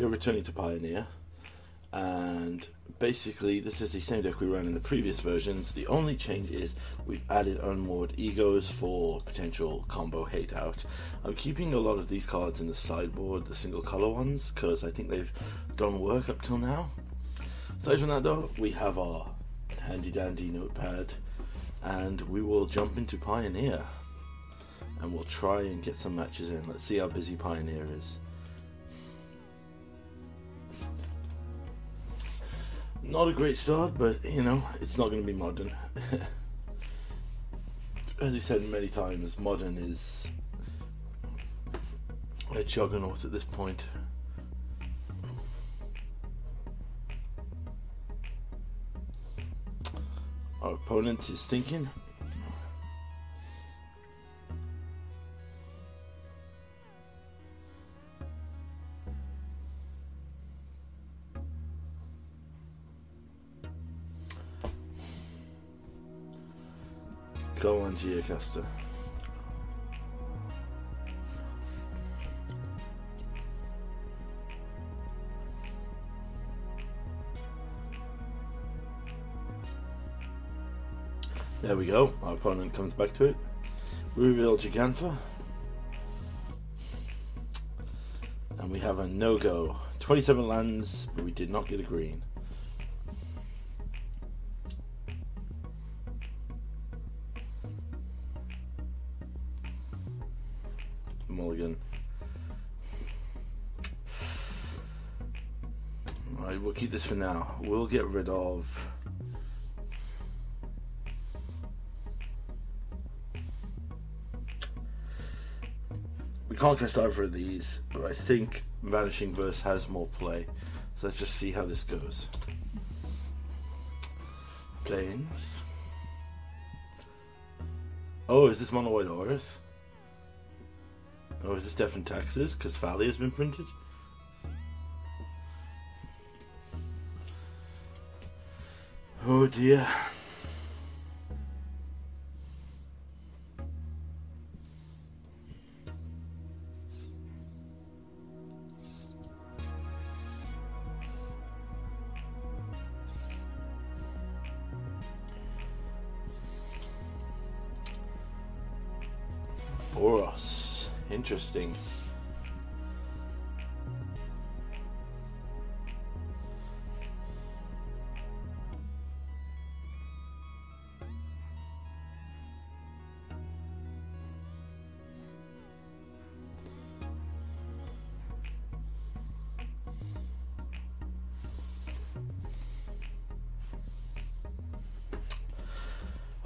We're returning to Pioneer, and basically this is the same deck we ran in the previous versions. The only change is we've added unmoored egos for potential combo hate out. I'm keeping a lot of these cards in the sideboard, the single color ones, because I think they've done work up till now. Aside from that though, we have our handy dandy notepad, and we will jump into Pioneer. And we'll try and get some matches in. Let's see how busy Pioneer is. Not a great start, but you know, it's not going to be modern. As we said many times, modern is a juggernaut at this point. Our opponent is thinking. Go on, Geocaster. There we go. Our opponent comes back to it. We reveal Gigantha. And we have a no-go. 27 lands, but we did not get a green. For now. We'll get rid of... We can't cast either of these, but I think Vanishing Verse has more play. So let's just see how this goes. Planes. Oh, is this mono white Aurus? Oh, is this Death and Taxes? Because Fally has been printed? Oh dear. Boros. Interesting.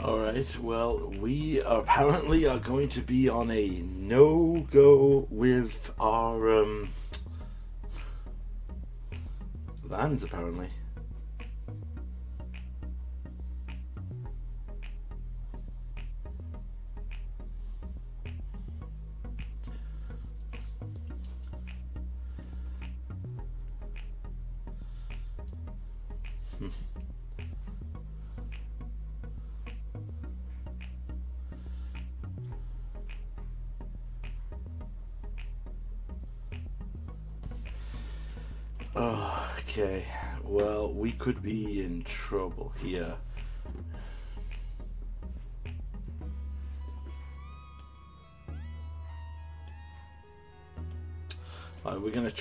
All right. Well, we apparently are going to be on a no go with our um, lands. Apparently.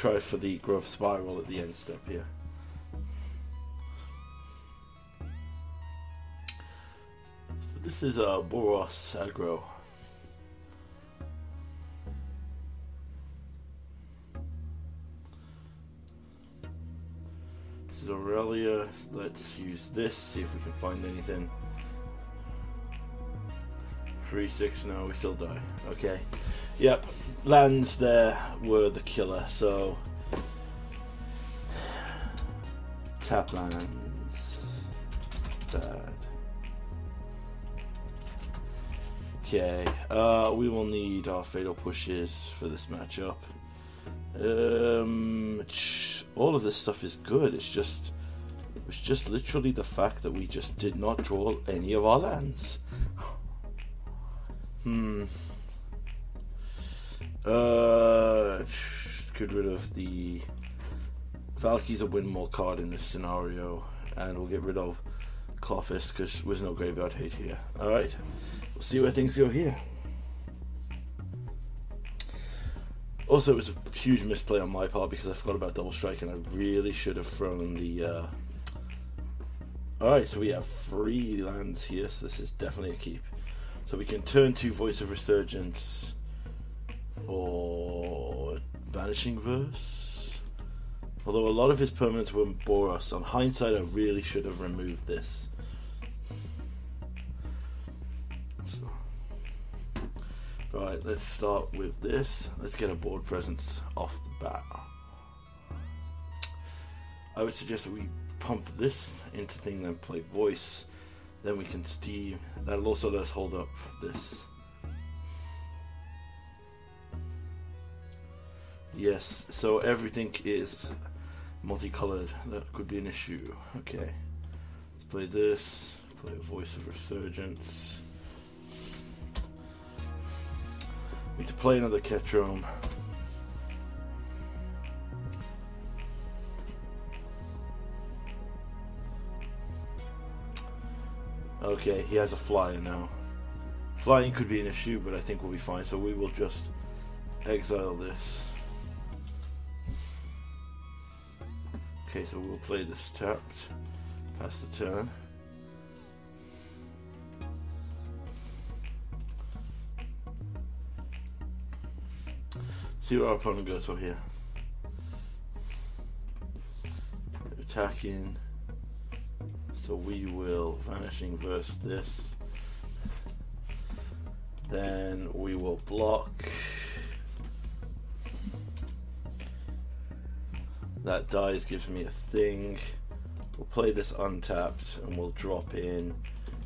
Try for the growth spiral at the end step here. So this is a uh, Boros aggro. This is Aurelia. Let's use this, see if we can find anything. 3 6, no, we still die. Okay. Yep, lands there were the killer, so. Tap lands. Bad. Okay, uh, we will need our fatal pushes for this matchup. Um, all of this stuff is good. It's just, it's just literally the fact that we just did not draw any of our lands. Hmm. Uh, get rid of the Valki's a win more card in this scenario, and we'll get rid of Klothys because there's no graveyard hate here. Alright, we'll see where things go here. Also, it was a huge misplay on my part because I forgot about double strike, and I really should have thrown the. Uh... Alright, so we have three lands here, so this is definitely a keep. So we can turn to Voice of Resurgence or Vanishing Verse. Although a lot of his permanents were Boros. On hindsight, I really should have removed this. Right, let's start with this. Let's get a board presence off the bat. I would suggest that we pump this into thing, then play voice. Then we can steam. That'll also let us hold up this. Yes, so everything is multicolored. That could be an issue. Okay. Let's play this. Play a Voice of Resurgence. We need to play another Ketrom. Okay, he has a flyer now. Flying could be an issue, but I think we'll be fine, so we will just exile this. Okay, so we'll play this tapped. Pass the turn. See what our opponent goes for here. Attacking. So we will vanishing verse this. Then we will block. That dies gives me a thing. We'll play this untapped and we'll drop in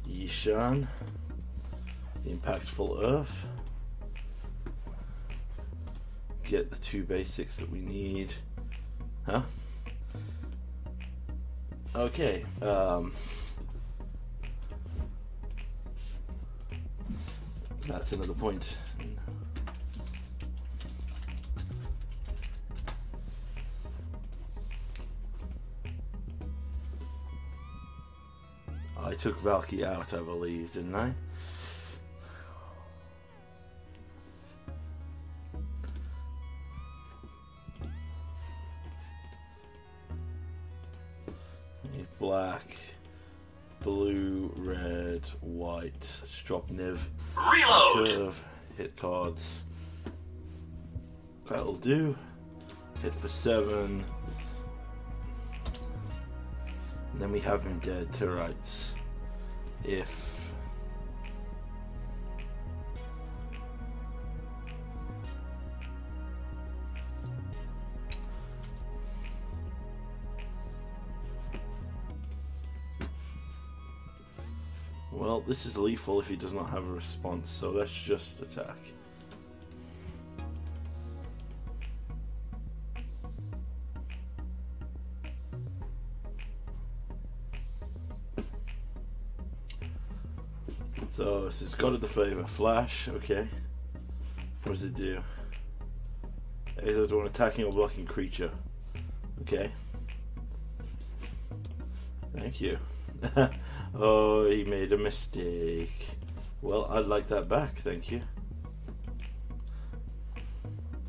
Yasharn, the Impactful Earth get the two basics that we need. Huh? Okay. Um, that's another point. I took Valki out, I believe, didn't I? black, blue, red, white. Let's drop Niv. Reload! Curve, hit cards. That'll do. Hit for seven. And then we have him dead to rights. If Well, this is lethal if he does not have a response, so let's just attack. So this is God of the Flavor. Flash, okay. What does it do? Exile to an attacking or blocking creature. Okay. Thank you. oh, he made a mistake. Well, I'd like that back, thank you.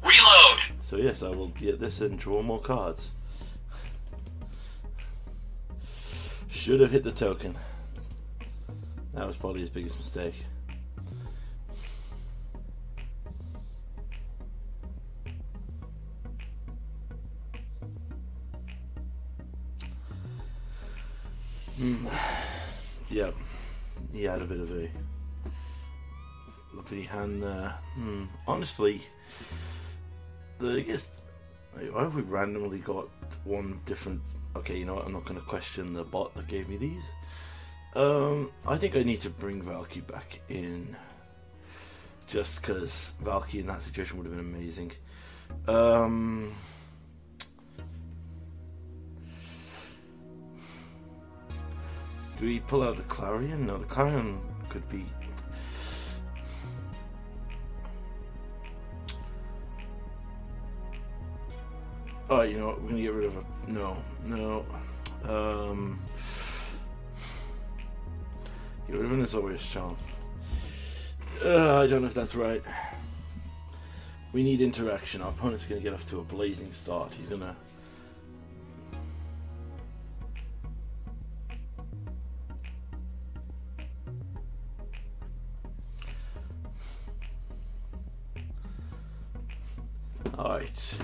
Reload! So yes, I will get this and draw more cards. Should have hit the token. That was probably his biggest mistake. Mm. Yeah, he had a bit of a lovely hand there. Hmm. Honestly, the biggest. Why have we randomly got one different? Okay, you know what? I'm not going to question the bot that gave me these. Um, I think I need to bring Valki back in, just because Valki in that situation would have been amazing. Um. Do we pull out the Clarion? No, the Clarion could be. Alright, you know what? We're gonna get rid of a. No, no. Um. Of an Azorius Charm. Uh, I don't know if that's right. We need interaction. Our opponent's gonna get off to a blazing start. He's gonna. Alright.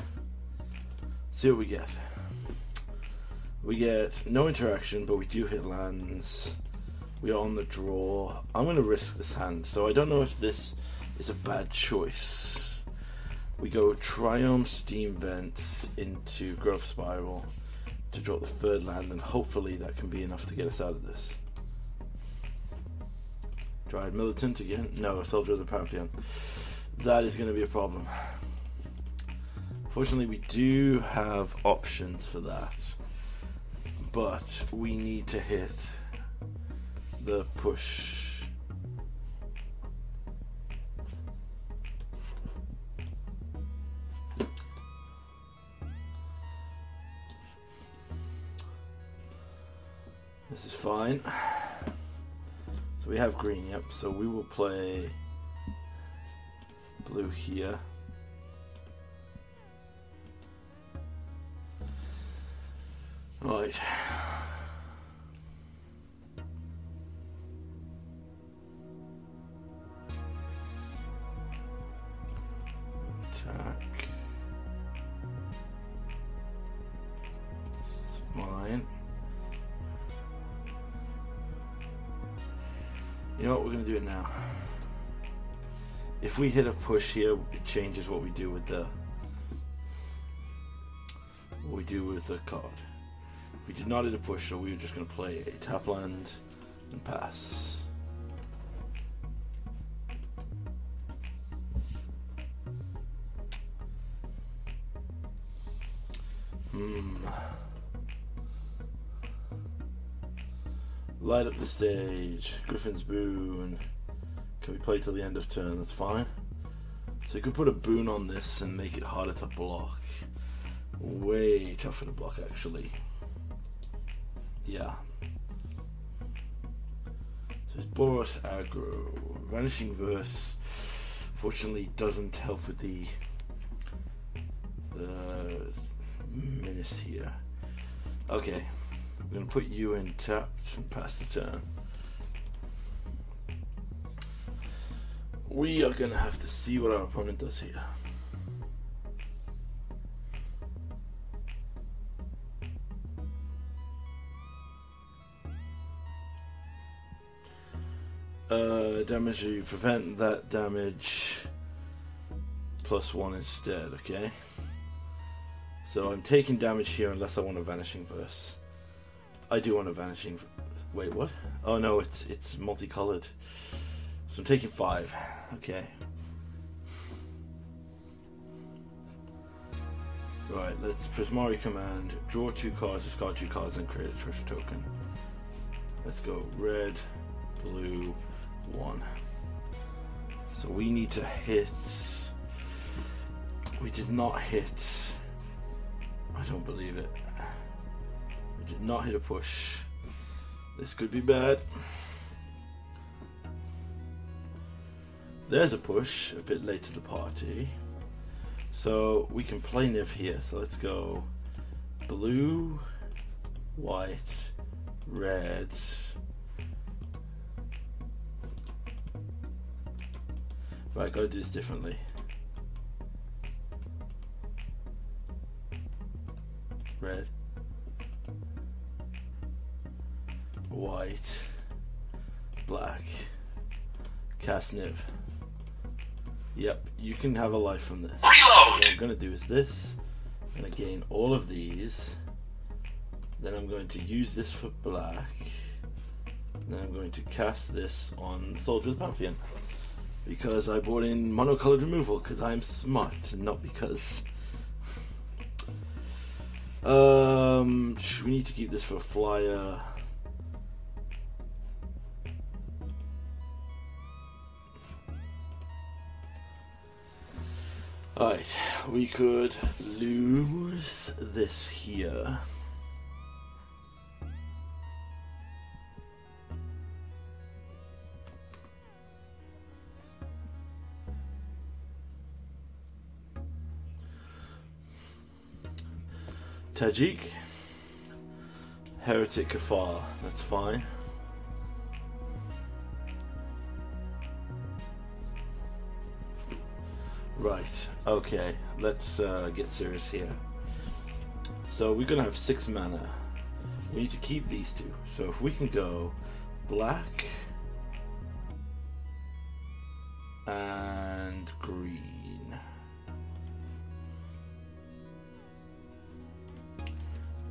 See what we get. We get no interaction, but we do hit lands. We are on the draw. I'm going to risk this hand, so I don't know if this is a bad choice. We go Triome Steam Vents into Growth Spiral to drop the third land, and hopefully that can be enough to get us out of this. Dryad Militant again? No, Soldier of the Pantheon. That is going to be a problem. Fortunately, we do have options for that, but we need to hit the push. This is fine. So we have green, yep. So we will play blue here. Right. If we hit a push here, it changes what we do with the what we do with the card. We did not hit a push, so we were just going to play a tap land and pass. Hmm. Light up the stage. Griffin's Boon. Can we play till the end of turn? That's fine. So you could put a boon on this and make it harder to block. Way tougher to block, actually. Yeah. So it's Boros aggro. Vanishing Verse fortunately doesn't help with the the menace here. Okay. I'm gonna put you in tapped and pass the turn. We are gonna have to see what our opponent does here. Uh, damage you prevent that damage plus one instead, okay? So I'm taking damage here unless I want a vanishing verse. I do want a vanishing. Wait, what? Oh no, it's it's multicolored. So I'm taking five. Okay. Right, let's Prismari command. Draw two cards, discard two cards, and create a treasure token. Let's go red, blue, one. So we need to hit. We did not hit. I don't believe it. We did not hit a push. This could be bad. There's a push, a bit late to the party. So we can play Niv here. So let's go blue, white, red. Right, gotta do this differently. Red. White. Black. Cast Niv. Yep, you can have a life from this. Reload! What I'm gonna do is this. I'm gonna gain all of these. Then I'm going to use this for black. Then I'm going to cast this on Soldier of the Pantheon. Because I brought in monocolored removal, because I'm smart, and not because. Um, we need to keep this for flyer. Alright, we could lose this here. Tajic, Heretic Kafar, that's fine. Right, okay, let's uh, get serious here. So we're gonna have six mana. We need to keep these two. So if we can go black and green.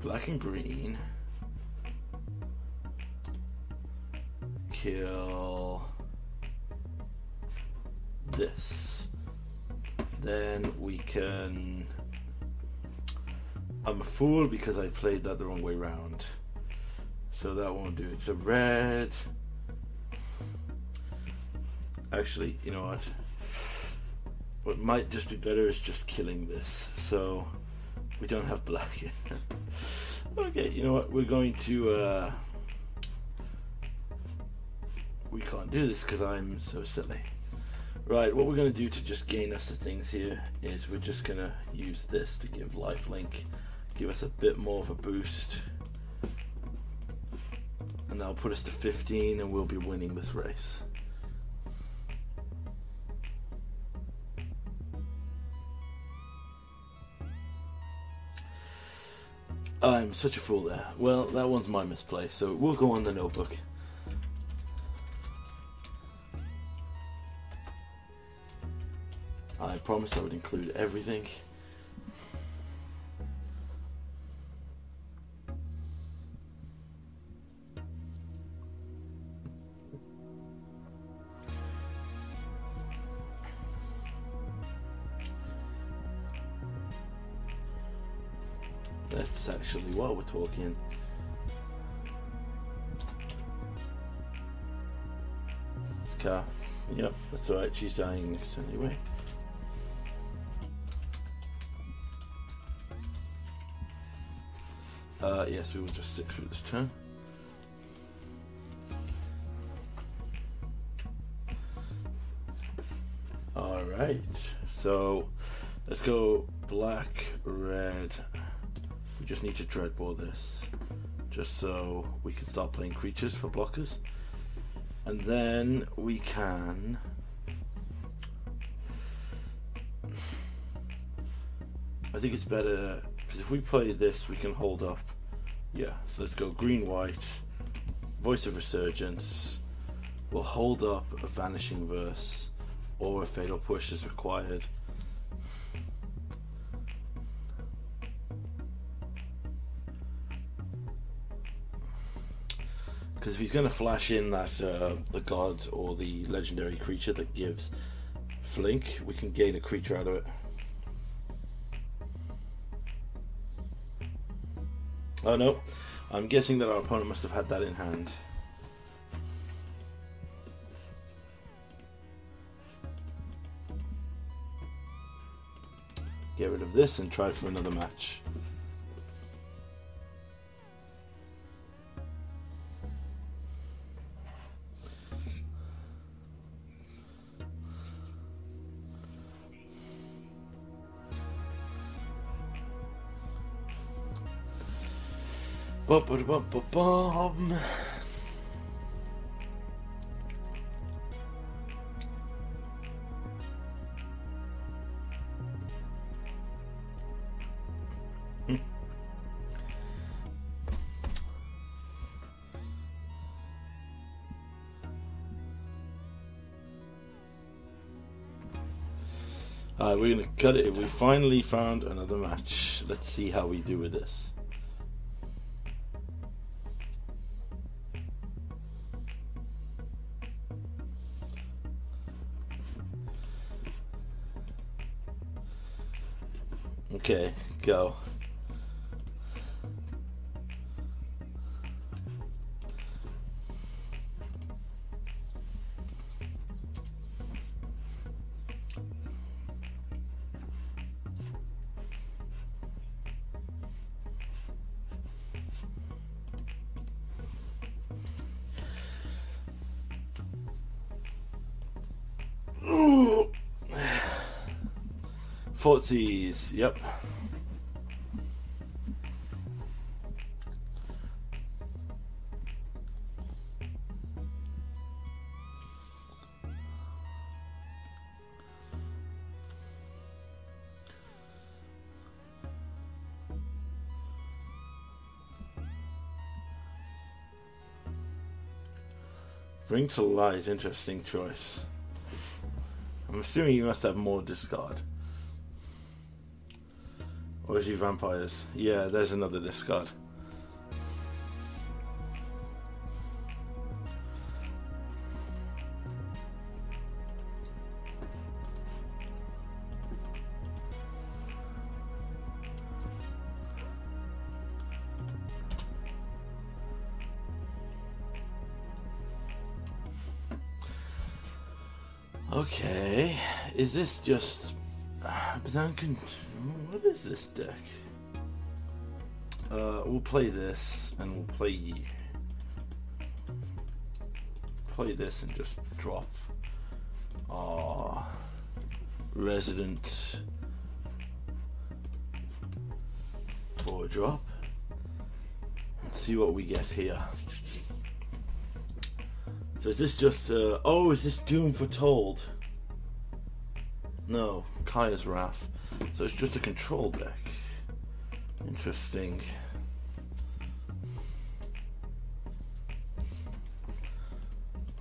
Black and green. Kill this. Then we can. I'm a fool because I played that the wrong way round. So that won't do it. a red. Actually, you know what? What might just be better is just killing this. So we don't have black. okay, you know what? We're going to. Uh, we can't do this because I'm so silly. Right, what we're going to do to just gain us the things here is we're just going to use this to give lifelink, give us a bit more of a boost. And that'll put us to 15 and we'll be winning this race. I'm such a fool there. Well, that one's my misplay, so we'll go on the notebook. Promised I would include everything. That's actually what we're talking. This car. Yep, that's alright, she's dying next anyway. Uh, yes, we will just stick through this turn. Alright, so let's go black, red. We just need to dreadbore this just so we can start playing creatures for blockers. And then we can. I think it's better because if we play this, we can hold up. Yeah, so let's go green white, Voice of Resurgence. We'll hold up a Vanishing Verse or a Fatal Push is required. Because if he's going to flash in that uh, the god or the legendary creature that gives Flink, we can gain a creature out of it. Oh no, I'm guessing that our opponent must have had that in hand. Get rid of this and try for another match. Bum-ba-da-bum-ba-bum. Hmm. Alright, we're gonna cut it. If we finally found another match. Let's see how we do with this. Okay, go. Fortsies, yep. Bring to light, interesting choice. I'm assuming you must have more discard. Or is he vampires? Yeah, there's another discard. Okay, is this just? Uh, but then. What is this deck? Uh, we'll play this, and we'll play. Play this and just drop. Ah, resident. Four drop. Let's see what we get here. So is this just uh, oh is this Doom Foretold? No, Kaya's Wrath. So it's just a control deck. Interesting.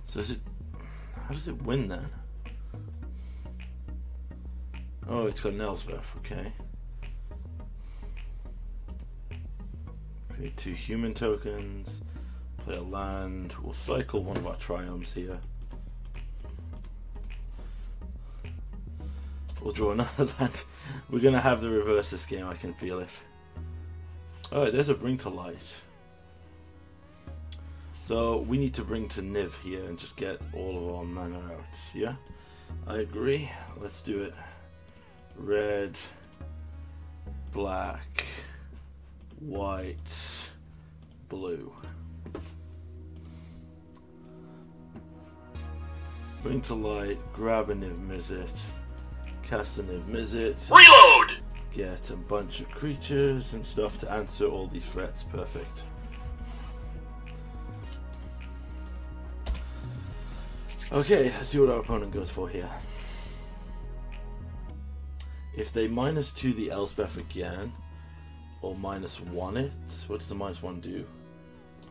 So is it how does it win then? Oh, it's got an Elspeth, okay. Create two human tokens. Play a land. We'll cycle one of our Triomes here. We'll draw another land. We're gonna have the reverse this game. I can feel it. Alright, there's a bring to light. So we need to bring to Niv here and just get all of our mana out. Yeah, I agree. Let's do it. Red, black, white, blue. Bring to light, grab a Niv Mizzet, cast a Niv Mizzet, Reload! get a bunch of creatures and stuff to answer all these threats. Perfect. Okay, let's see what our opponent goes for here. If they minus two the Elspeth again, or minus one it, what does the minus one do?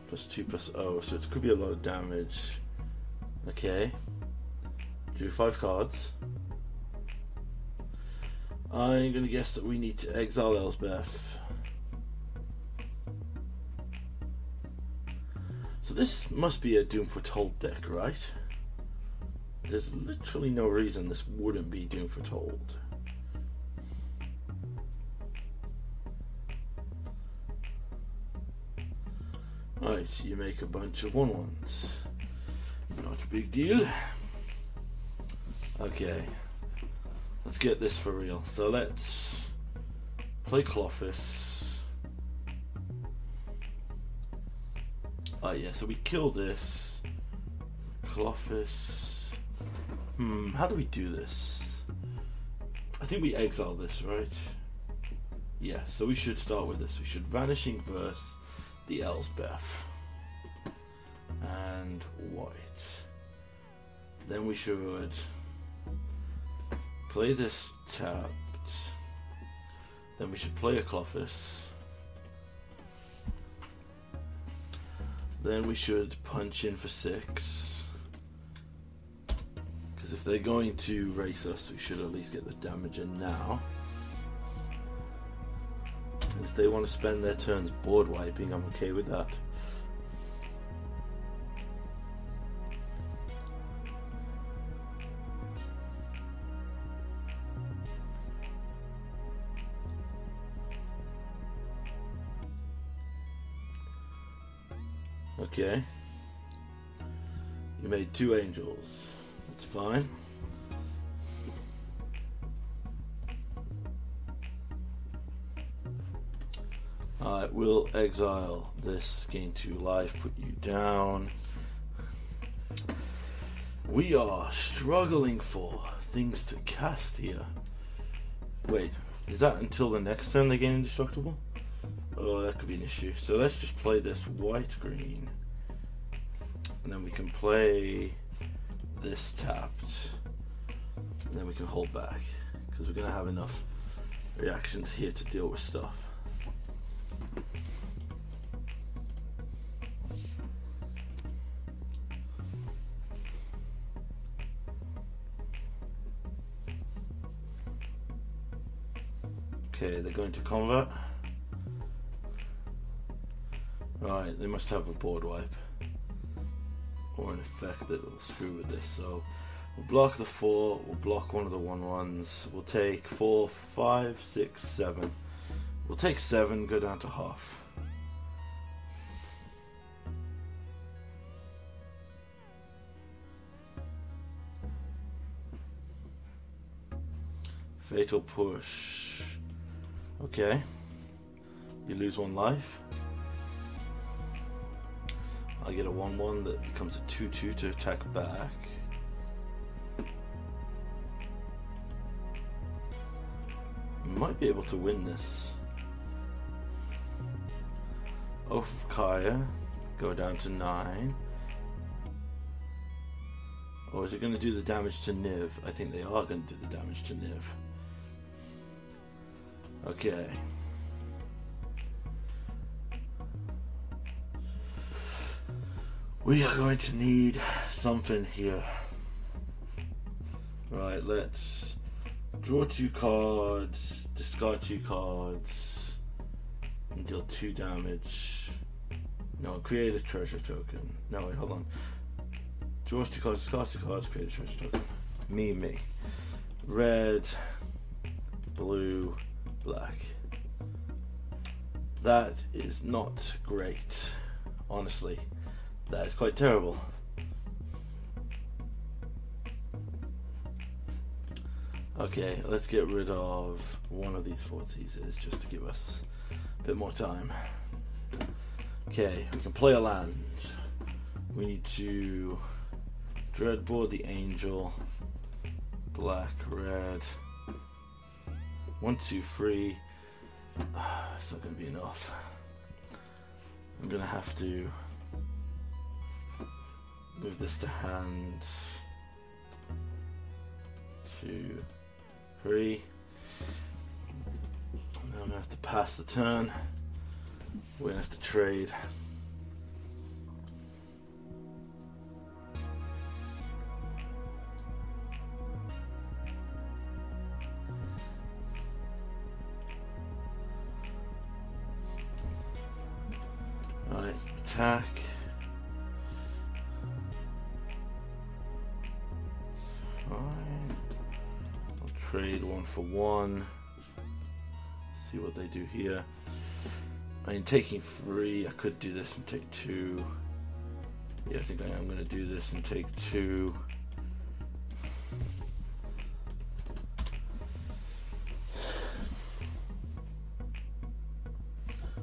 Plus two plus oh, so it could be a lot of damage. Okay. Drew five cards. I'm gonna guess that we need to exile Elspeth. So this must be a Doom Foretold deck, right? There's literally no reason this wouldn't be Doom Foretold. Right, you make a bunch of one ones. Not a big deal. Okay. Let's get this for real. So let's play Klothys. Oh yeah, so we kill this. Klothys. Hmm, how do we do this? I think we exile this, right? Yeah, so we should start with this. We should Vanishing Verse the Elspeth. And white. Then we should play this tapped. Then we should play a Klothys. Then we should punch in for six. Because if they're going to race us, we should at least get the damage in now. And if they want to spend their turns board wiping, I'm okay with that. Okay. You made two angels. That's fine. I will exile this, gain two life, put you down. We are struggling for things to cast here. Wait, is that until the next turn they gain indestructible? Oh, that could be an issue. So let's just play this white green. And then we can play this tapped. And then we can hold back. Because we're going to have enough reactions here to deal with stuff. Okay, they're going to convert. Right, they must have a board wipe. Or an effect that will screw with this. So we'll block the four, we'll block one of the one ones. We'll take four, five, six, seven. We'll take seven, go down to half. Fatal push. Okay. You lose one life. I get a 1 1 that becomes a 2 2 to attack back. Might be able to win this. Oath of Kaya. Go down to 9. Or is it going to do the damage to Niv? I think they are going to do the damage to Niv. Okay. We are going to need something here. Right, let's draw two cards, discard two cards, and deal two damage. No, create a treasure token. No, wait, hold on. Draw two cards, discard two cards, create a treasure token. Me, me. Red, blue, black. That is not great, honestly. That is quite terrible. Okay, let's get rid of one of these four teasers just to give us a bit more time. Okay, we can play a land. We need to dreadbore the angel, black, red. One, two, three. Ah, it's not going to be enough. I'm going to have to move this to hand. Two, three. I'm to have to pass the turn. We're to have to trade. For one. See what they do here. I mean, taking three, I could do this and take two. Yeah, I think I am going to do this and take two.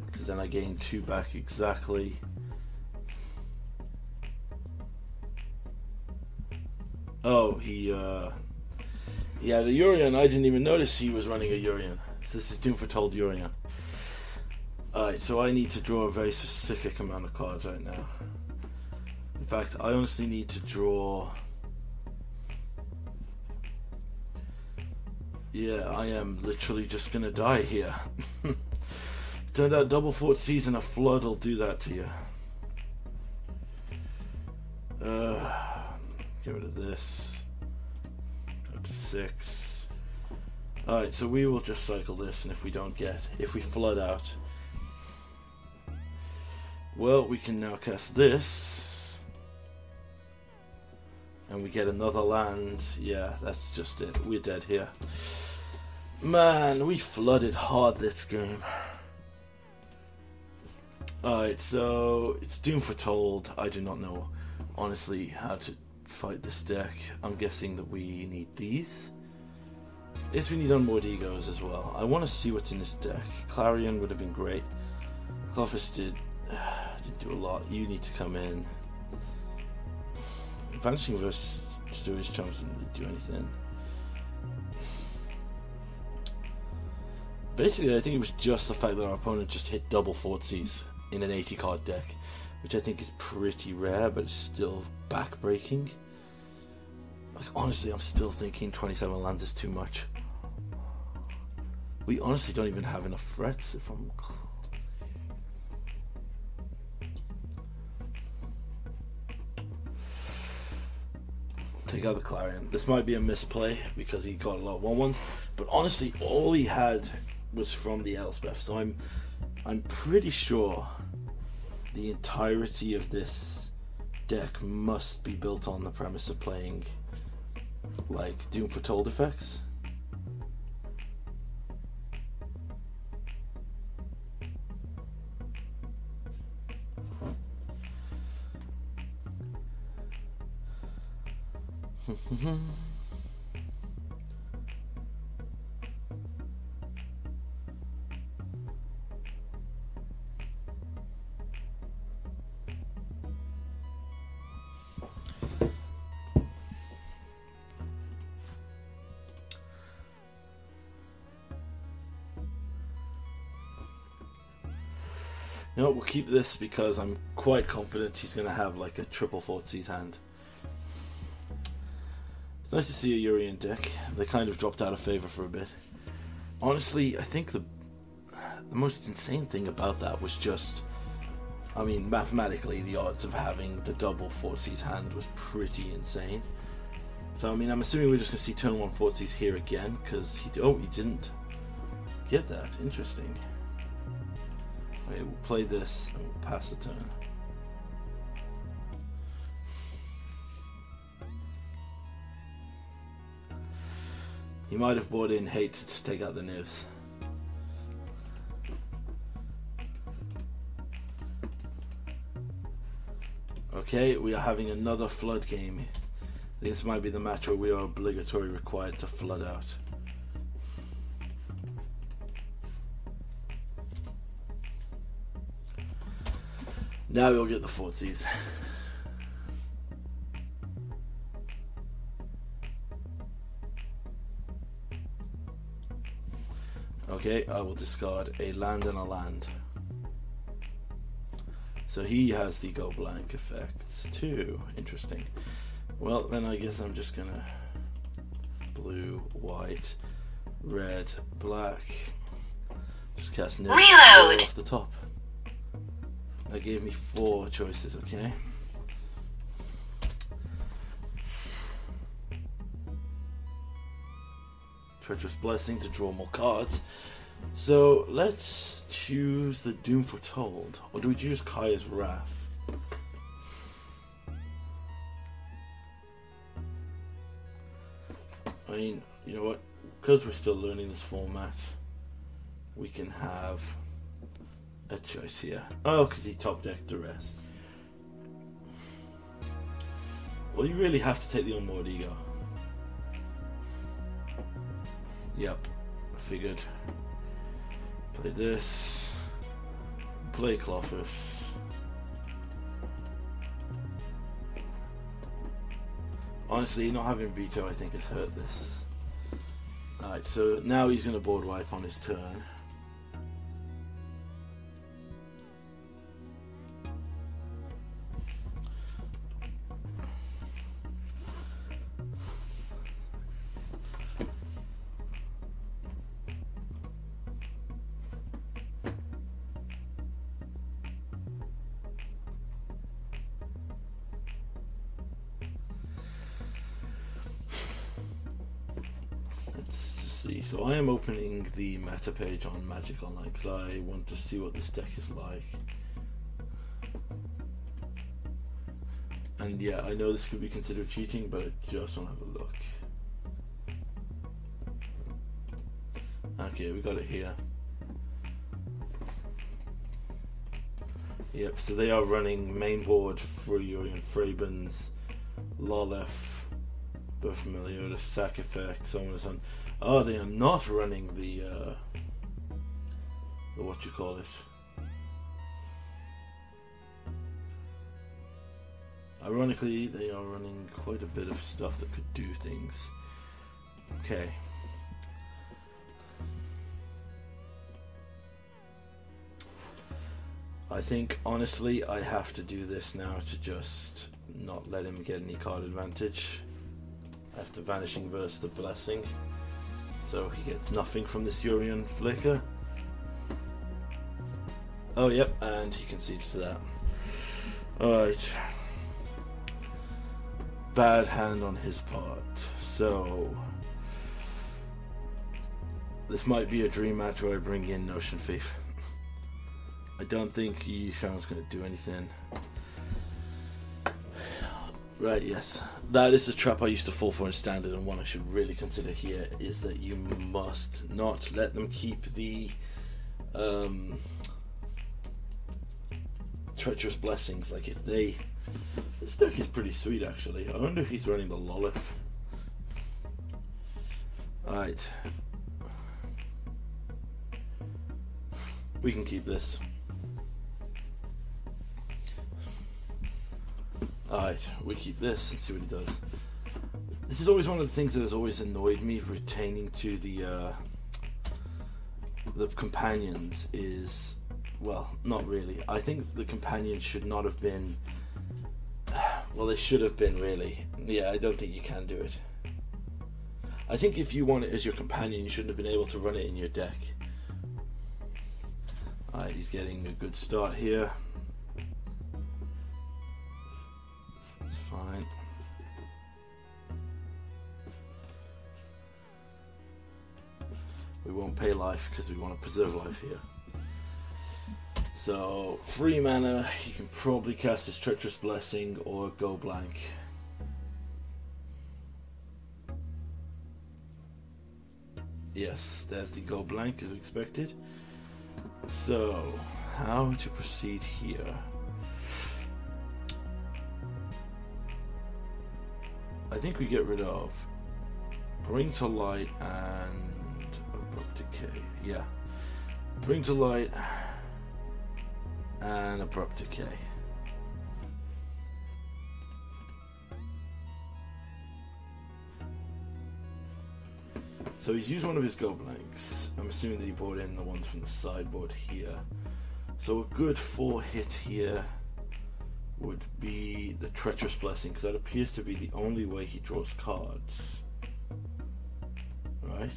Because then I gain two back exactly. Oh, he uh, he had a. I didn't even notice he was running a Yorion. So this is Doom Foretold Yorion. Alright, so I need to draw a very specific amount of cards right now. In fact, I honestly need to draw. Yeah, I am literally just gonna die here. Turned out Double Fort Season, a flood will do that to you. Uh, get rid of this. To six. Alright, so we will just cycle this, and if we don't get, if we flood out, well, we can now cast this. And we get another land. Yeah, that's just it. We're dead here. Man, we flooded hard this game. Alright, so it's Doom Foretold. I do not know, honestly, how to fight this deck. I'm guessing that we need these. Yes, we need Unmoored Egos as well. I want to see what's in this deck. Clarion would have been great. Klothys did, did do a lot. You need to come in. Vanishing versus Jewish Chumps didn't do anything. Basically, I think it was just the fact that our opponent just hit double Fortsies in an 80 card deck, which I think is pretty rare, but it's still backbreaking. Like, honestly, I'm still thinking 27 lands is too much. We honestly don't even have enough threats if I'm. Take out the Clarion. This might be a misplay because he got a lot of one ones, but honestly, all he had was from the Elspeth. So I'm, I'm pretty sure the entirety of this deck must be built on the premise of playing like Doom Foretold effects. keep this because I'm quite confident he's going to have like a triple Thoughtseize hand. It's nice to see a Yorion deck. They kind of dropped out of favor for a bit. Honestly, I think the the most insane thing about that was just, I mean, mathematically, the odds of having the double Thoughtseize hand was pretty insane. So I mean, I'm assuming we're just going to see turn one Thoughtseize here again because he oh he didn't get that. Interesting. Okay, we'll play this and we'll pass the turn. He might have brought in hate to just take out the nibs. Okay, we are having another flood game. This might be the match where we are obligatory required to flood out. Now you'll get the Thoughtseize. Okay, I will discard a land and a land. So he has the go blank effects too. Interesting. Well, then I guess I'm just gonna blue, white, red, black. Just cast Reload. off the top. That gave me four choices, okay? Treacherous Blessing to draw more cards. So let's choose the Doom Foretold. Or do we choose Kaya's Wrath? I mean, you know what? Because we're still learning this format, we can have a choice here. Oh, because he top decked the rest. Well, you really have to take the Unmoored Ego. Yep, I figured. Play this. Play Klothys. Honestly, not having veto, I think, has hurt this. Alright, so now he's going to board wipe on his turn. The meta page on Magic Online because I want to see what this deck is like. And yeah, I know this could be considered cheating, but I just want to have a look. Okay, we got it here. Yep, so they are running mainboard Yorion, Frabens, Lolef, Familiar, the Sack Effect, so on and so on. Oh, they are not running the, uh, the what you call it. Ironically, they are running quite a bit of stuff that could do things. Okay. I think, honestly, I have to do this now to just not let him get any card advantage after Vanishing Verse the Blessing. So he gets nothing from this Yorion Flicker. Oh, yep, and he concedes to that. Alright. Bad hand on his part. So. This might be a dream match where I bring in Notion Thief. I don't think Yasharn's going to do anything. Right, yes. That is the trap I used to fall for in standard, and one I should really consider here is that you must not let them keep the um, treacherous blessings. Like if they, this deck is pretty sweet actually. I wonder if he's running the Lolith. Alright. We can keep this. Alright, we keep this and see what he does. This is always one of the things that has always annoyed me retaining to the uh, the companions is well, not really. I think the companions should not have been well, they should have been really. Yeah, I don't think you can do it. I think if you want it as your companion, you shouldn't have been able to run it in your deck. Alright, he's getting a good start here. Fine. We won't pay life because we want to preserve life here. So, free mana, he can probably cast his Treacherous Blessing or go blank. Yes, there's the go blank as expected. So, how to proceed here? I think we get rid of Bring to Light and Abrupt Decay. Yeah. Bring to Light and Abrupt Decay. So he's used one of his go blanks. I'm assuming that he brought in the ones from the sideboard here. So a good four hit here would be the Treacherous Blessing, because that appears to be the only way he draws cards. Right?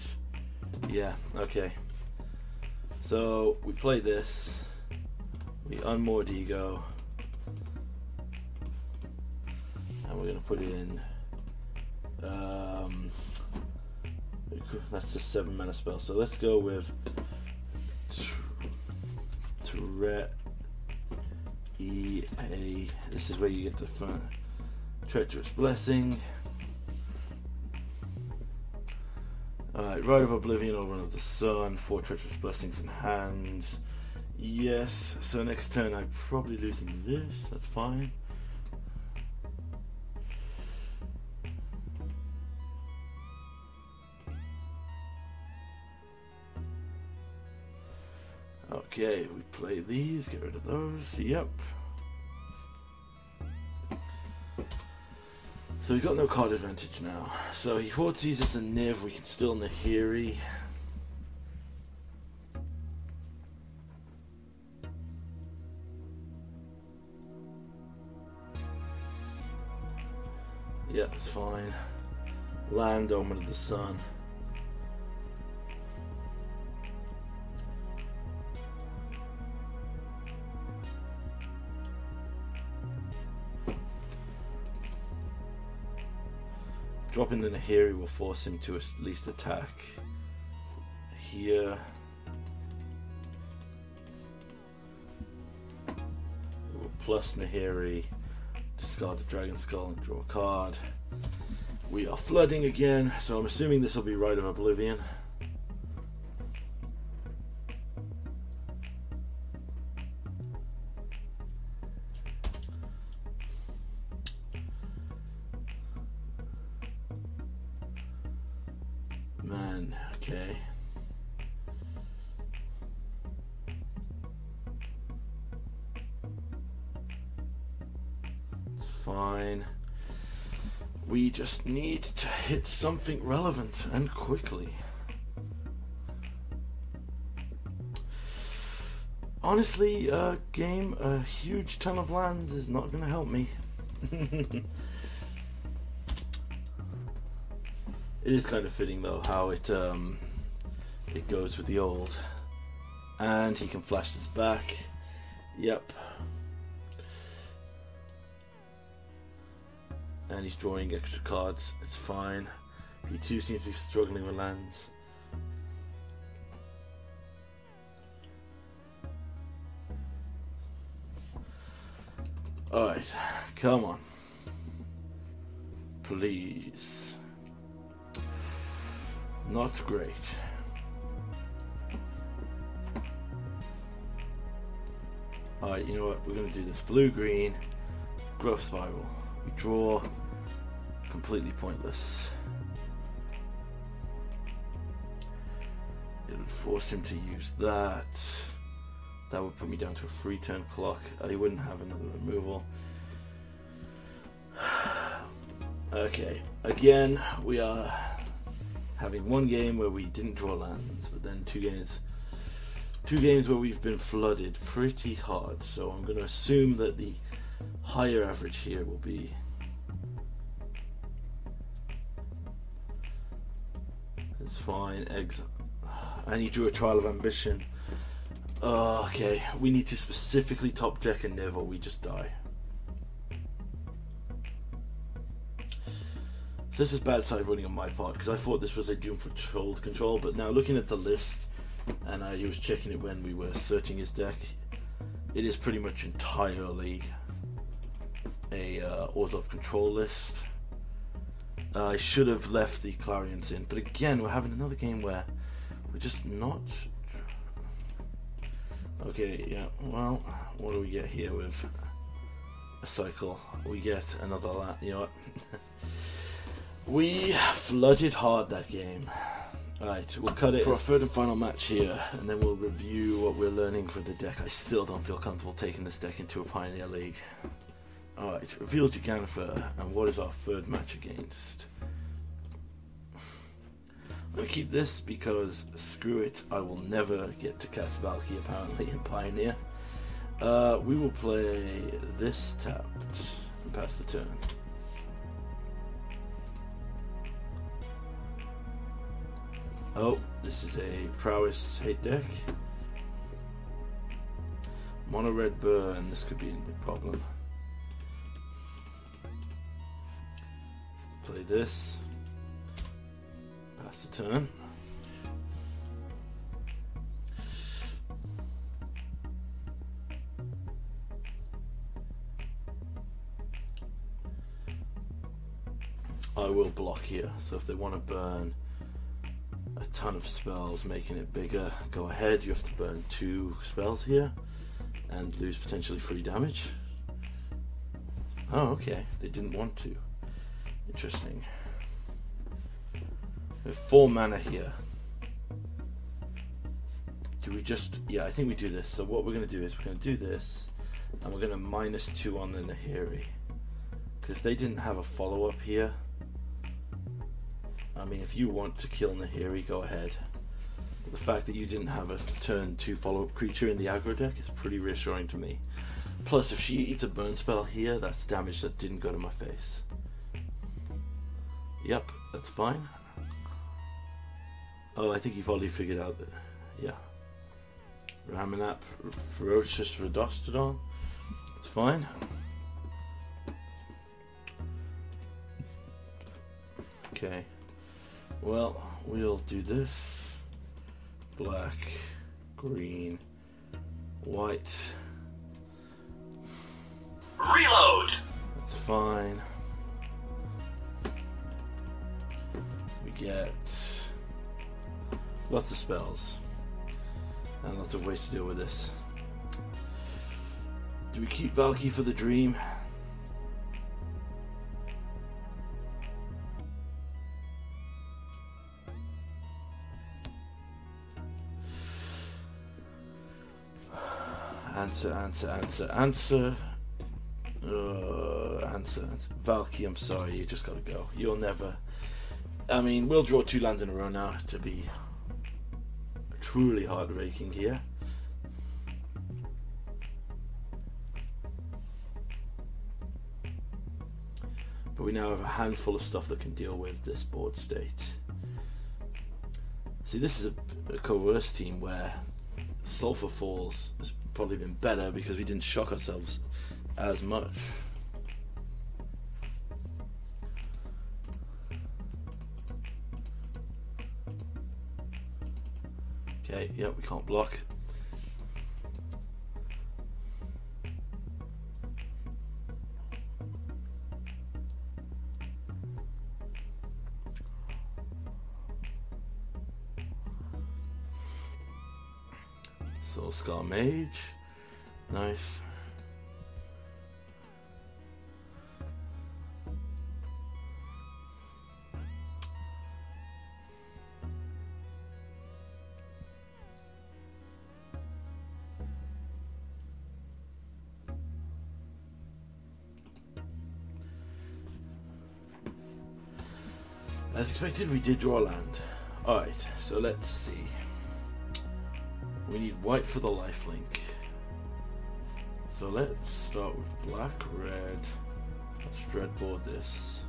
Yeah, okay. So we play this. We unmoored ego. And we're gonna put in um, that's a seven mana spell. So let's go with Threat E A. This is where you get the front. Treacherous Blessing. Alright, Rite of Oblivion, Overrun of the Sun, four Treacherous Blessings in hands. Yes, so next turn I'm probably losing this, that's fine. Okay, we play these, get rid of those, yep. So he's got no card advantage now. So he Thoughtseize the Niv, we can still Nahiri. Yeah, it's fine. Land Omen of the Sun. Dropping the Nahiri will force him to at least attack here. Plus Nahiri, discard the Dragon Skull and draw a card. We are flooding again, so I'm assuming this will be Rite of Oblivion. Hit something relevant and quickly. honestly, uh, game, a huge ton of lands is not going to help me. it is kind of fitting though how it um, it goes with the old, and he can flash this back. Yep. And he's drawing extra cards. It's fine. He too seems to be struggling with lands. Alright, come on. Please. Not great. Alright, you know what? We're going to do this. Blue green, growth spiral. We draw. Completely pointless. It would force him to use that. That would put me down to a free turn clock. Uh, I wouldn't have another removal. okay, again, we are having one game where we didn't draw lands, but then two games two games where we've been flooded pretty hard. So I'm going to assume that the higher average here will be it's fine. Eggs. I need to a trial of ambition. Oh, okay, we need to specifically top deck and Niv or we just die. So this is bad side running on my part because I thought this was a Doom Foretold control, but now looking at the list, and I was checking it when we were searching his deck, it is pretty much entirely a uh, Orzhov control list. Uh, I should have left the Clarions in, but again, we're having another game where we're just not Okay, yeah, well, what do we get here with a cycle? We get another la- you know what? we flooded hard that game. Alright, we'll cut it for our third and final match here, and then we'll review what we're learning for the deck. I still don't feel comfortable taking this deck into a Pioneer League. Alright, reveal Jegantha, and what is our third match against? I'm gonna keep this because screw it, I will never get to cast Valki apparently in Pioneer. Uh, we will play this tapped and pass the turn. Oh, this is a prowess hate deck. Mono red burn, this could be a problem. Play this pass the turn. I will block here, so if they want to burn a ton of spells, making it bigger, go ahead. You have to burn two spells here and lose potentially free damage. Oh, okay. They didn't want to. Interesting. We have four mana here. Do we just... Yeah, I think we do this. So what we're going to do is we're going to do this, and we're going to minus two on the Nahiri. Because they didn't have a follow-up here. I mean, if you want to kill Nahiri, go ahead. The fact that you didn't have a turn two follow-up creature in the aggro deck is pretty reassuring to me. Plus, if she eats a burn spell here, that's damage that didn't go to my face. Yep, that's fine. Oh, I think you've already figured out that. Yeah. Ramunap, Ferocious Redostodon. It's fine. Okay. Well, we'll do this. Black, green, white. Reload! That's fine. Get lots of spells and lots of ways to deal with this. Do we keep Valki for the dream? Answer, answer, answer, answer. Uh, answer, answer. Valki, I'm sorry, you just gotta go. You'll never. I mean, we'll draw two lands in a row now to be truly heartbreaking here. But we now have a handful of stuff that can deal with this board state. See, this is a, a coerced team where Sulphur Falls has probably been better because we didn't shock ourselves as much. Okay, yeah, we can't block. Soul Scar Mage. Nice. Expected, we did draw land. Alright, so let's see. We need white for the life link. So let's start with black, red. Let's dreadbore this.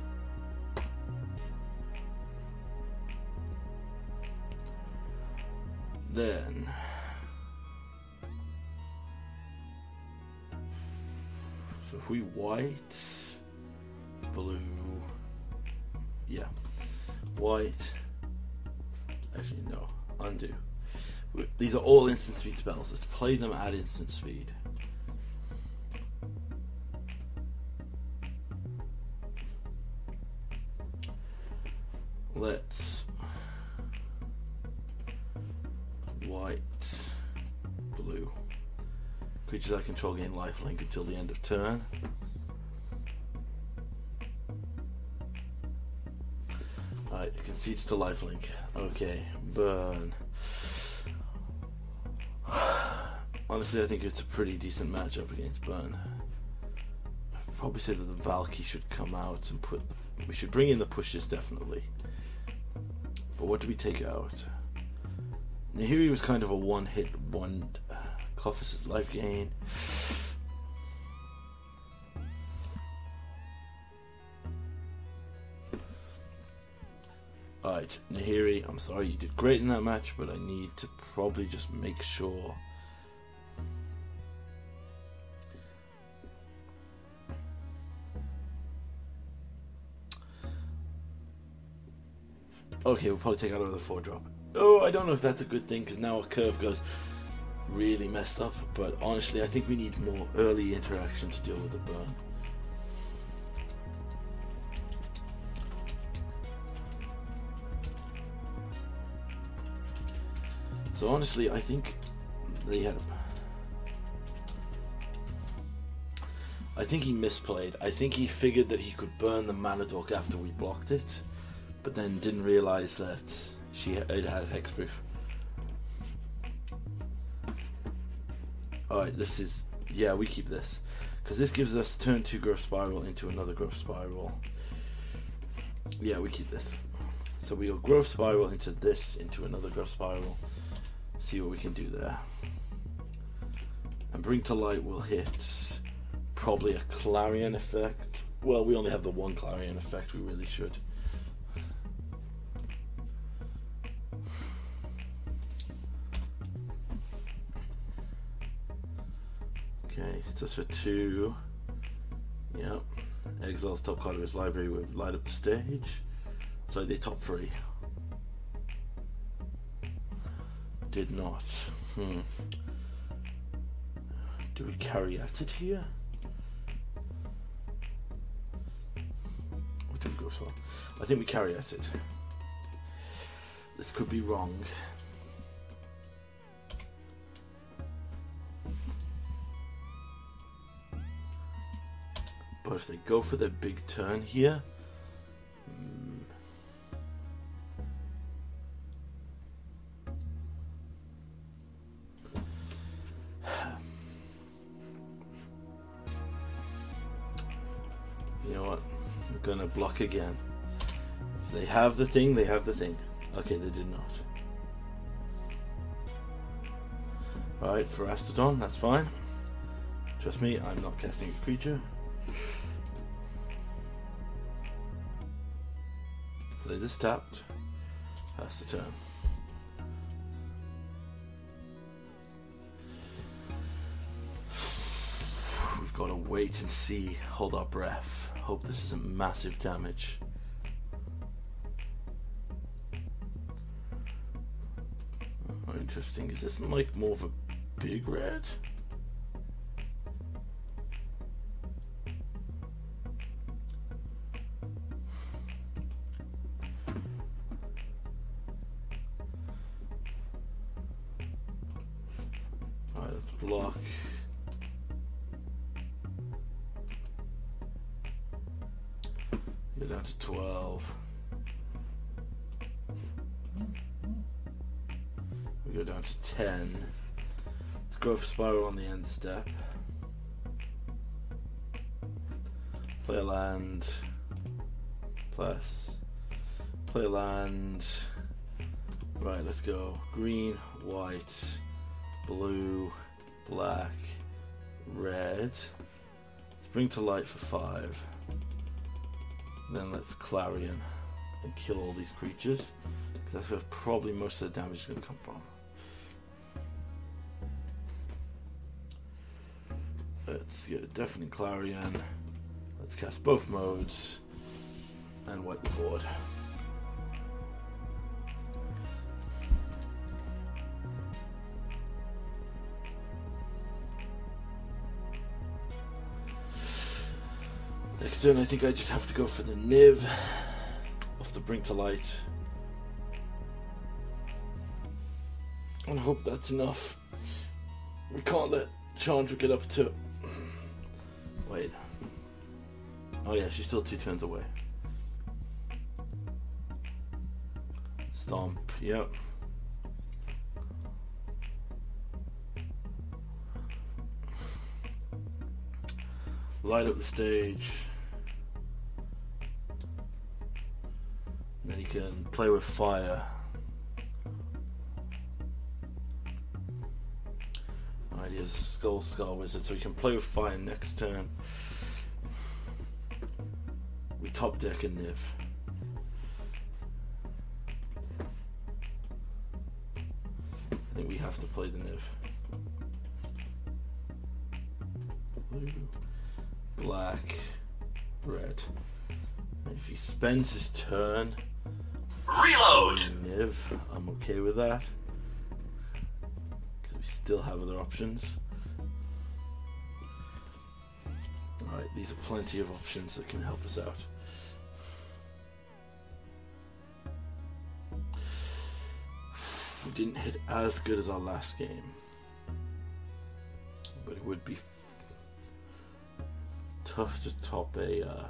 Then So if we white, white. Actually, no, undo. These are all instant speed spells. Let's play them at instant speed. Let's white, blue. Creatures I control gain lifelink until the end of turn. Concedes to lifelink. Okay, burn. Honestly, I think it's a pretty decent matchup against Burn. I'd probably say that the Valki should come out and put. We should bring in the pushes definitely. But what do we take out? Nahiri was kind of a one-hit, one. Uh, Klothys' life gain. Nahiri, I'm sorry you did great in that match, but I need to probably just make sure. Okay, we'll probably take out another four drop. Oh, I don't know if that's a good thing because now our curve goes really messed up. But honestly, I think we need more early interaction to deal with the burn. Honestly, I think they had. I think he misplayed. I think he figured that he could burn the mana dork after we blocked it, but then didn't realize that she it had hexproof. All right, this is yeah. We keep this because this gives us turn two growth spiral into another growth spiral. Yeah, we keep this. So we'll growth spiral into this into another growth spiral. See what we can do there. And bring to light will hit probably a clarion effect. Well, we only have the one clarion effect. We really should. Okay, hits us for two. Yep. Exiles top card of his library with light up stage. So the top three. Did not. Hmm. Do we carry at it here? What we go for? I think we carry at it. This could be wrong. But if they go for their big turn here, again. If they have the thing, they have the thing. Okay, they did not. Alright, for Astodon, that's fine. Trust me, I'm not casting a creature. Play this tapped. Pass the turn. We've got to wait and see. Hold our breath. Hope this isn't massive damage. Oh, interesting. Is this like more of a big red? Go. Green, white, blue, black, red. Let's bring to light for five. Then let's Clarion and kill all these creatures. Because that's where probably most of the damage is going to come from. Let's get a Deafening Clarion. Let's cast both modes and wipe the board. Next turn, I think I just have to go for the Niv off the Bring to Light. And hope that's enough. We can't let Chandra get up to. Wait. Oh, yeah, she's still two turns away. Stomp, yep. Light up the stage. Then you can play with fire. Alright, he has a Skull Skull Wizard, so he can play with fire next turn. We top deck a Niv. I think we have to play the Niv. Blue, black, red. And if he spends his turn, Reload. Niv, I'm okay with that. Because we still have other options. Alright, these are plenty of options that can help us out. We didn't hit as good as our last game. But it would be tough to top a. Uh,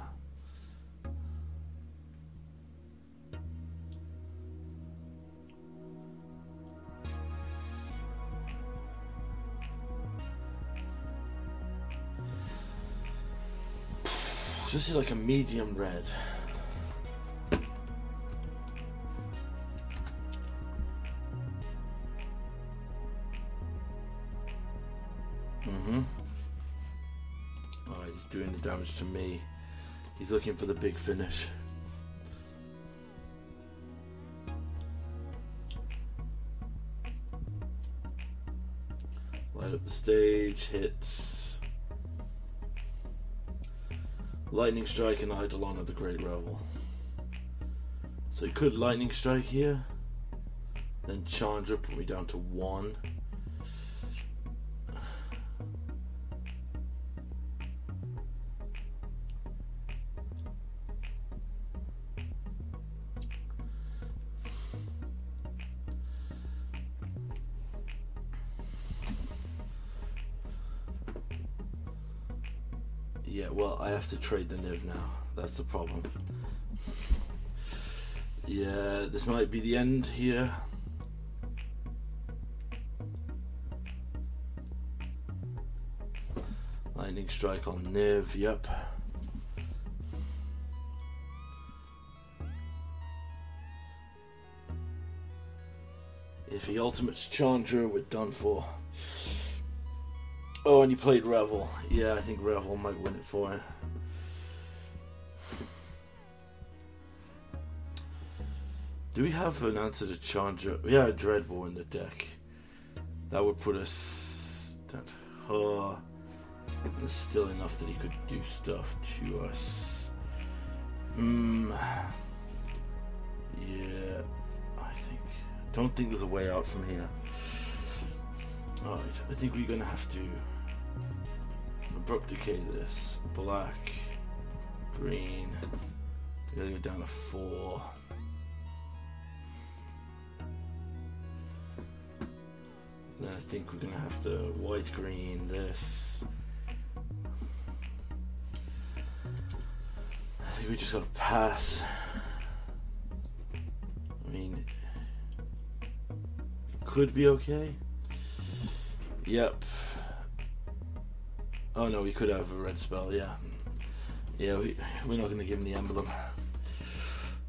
This is like a medium red. Mm-hmm. Alright, he's doing the damage to me. He's looking for the big finish. Light up the stage, hits. Lightning Strike and Eidolon of the Great Revel. So he could Lightning Strike here. Then Chandra put me down to one. Trade the Niv now. That's the problem. Yeah, this might be the end here. Lightning strike on Niv, yep. If he ultimates Chandra, we're done for. Oh, and he played Revel. Yeah, I think Revel might win it for him. Do we have an answer to Chandra? We had Yeah, Dreadbore in the deck. That would put us. That, oh, there's still enough that he could do stuff to us. Hmm. Yeah, I think. Don't think there's a way out from here. Alright, I think we're gonna have to abrupt decay this. Black, green. We gotta go down to four. Then I think we're gonna have to white green this. I think we just gotta pass. I mean, it could be okay. Yep. Oh no, we could have a red spell, yeah. Yeah, we, we're not gonna give him the emblem.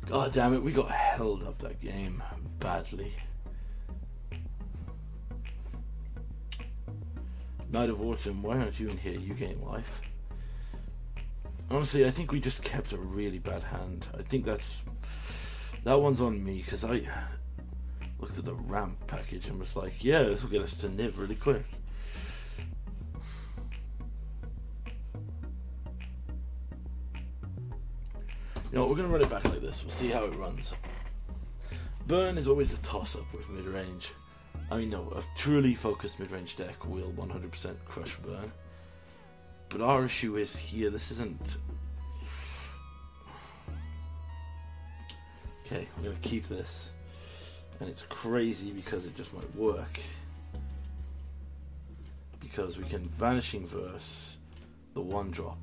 God damn it, we got held up that game badly. Knight of Autumn, why aren't you in here? You gain life. Honestly, I think we just kept a really bad hand. I think that's that one's on me because I looked at the ramp package and was like, yeah, this will get us to Niv really quick. You know, we're going to run it back like this. We'll see how it runs. Burn is always a toss up with mid range. I mean, no, a truly focused mid range deck will 100% crush Burn. But our issue is here, this isn't. Okay, I'm to keep this. And it's crazy because it just might work. Because we can Vanishing Verse the one drop.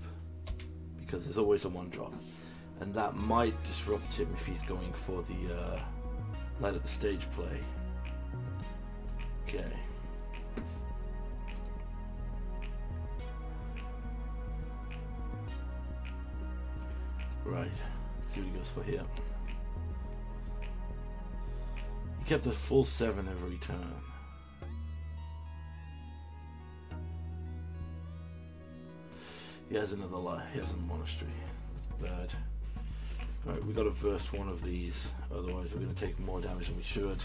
Because there's always a one drop and that might disrupt him if he's going for the uh, light of the stage play. Okay. Right. Let's see what he goes for here. He kept a full seven every turn. He has another light. He has a monastery. That's bad. Right, we got to verse one of these, otherwise we're going to take more damage than we should.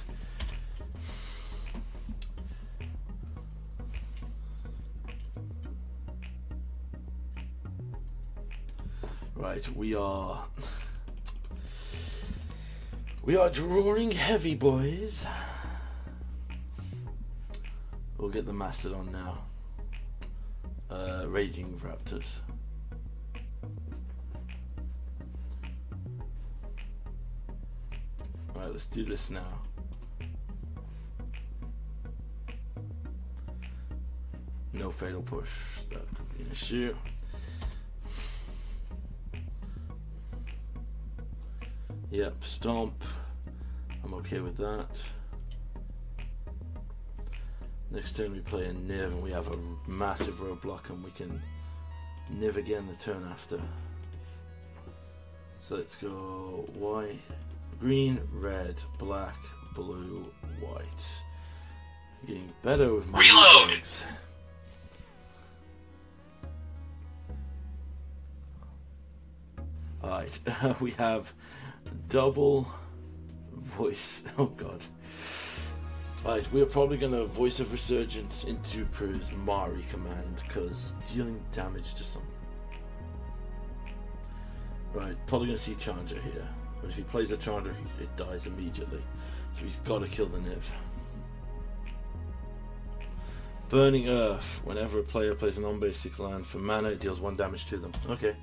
Right, we are we are drawing heavy, boys. We'll get the Mastodon now. Uh, Raging Raptors. Right, let's do this now. No fatal push. That could be an issue. Yep, stomp. I'm okay with that. Next turn we play a Niv and we have a massive roadblock and we can Niv again the turn after. So let's go white, green, red, black, blue, white. Getting better with my Reload! legs. Alright, we have double voice. Oh god. Right, we're probably gonna voice of resurgence into Prismari command because dealing damage to some. Right, probably gonna see Chandra here. But if he plays a Chandra, he- it dies immediately. So he's gotta kill the Niv. Burning Earth. Whenever a player plays a non basic land for mana, it deals one damage to them. Okay.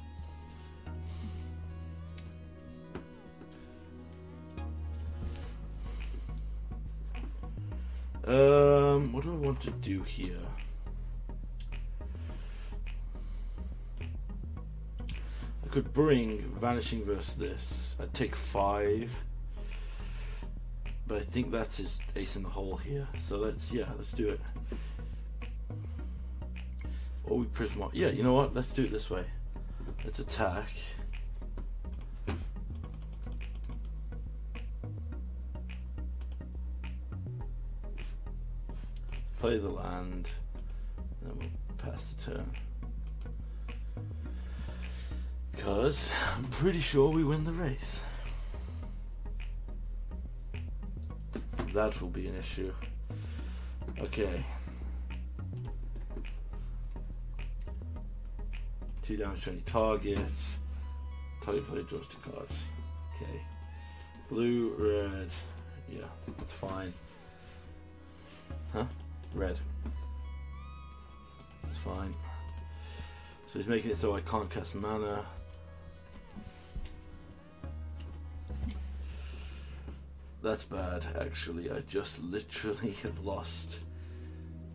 Um, what do I want to do here? I could bring Vanishing versus this. I'd take five. But I think that's his ace in the hole here. So let's, yeah, let's do it. Or we Prisma. Yeah, you know what? Let's do it this way. Let's attack. Play the land, then we'll pass the turn. Because I'm pretty sure we win the race. that will be an issue. Okay. Two damage to any target. Target player draws two cards. Okay. Blue, red. Yeah, that's fine. Huh? Red. That's fine. So he's making it so I can't cast mana. That's bad, actually. I just literally have lost.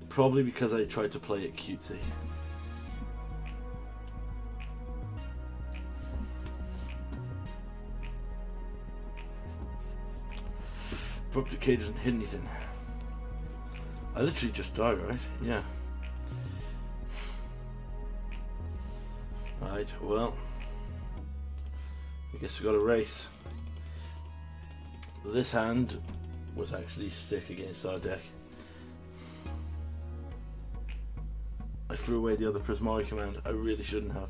Probably because I tried to play it cutesy. Abrupt Decay doesn't hit anything. I literally just died, right? Yeah. Right, well. I guess we got a race. This hand was actually sick against our deck. I threw away the other Prismari command. I really shouldn't have.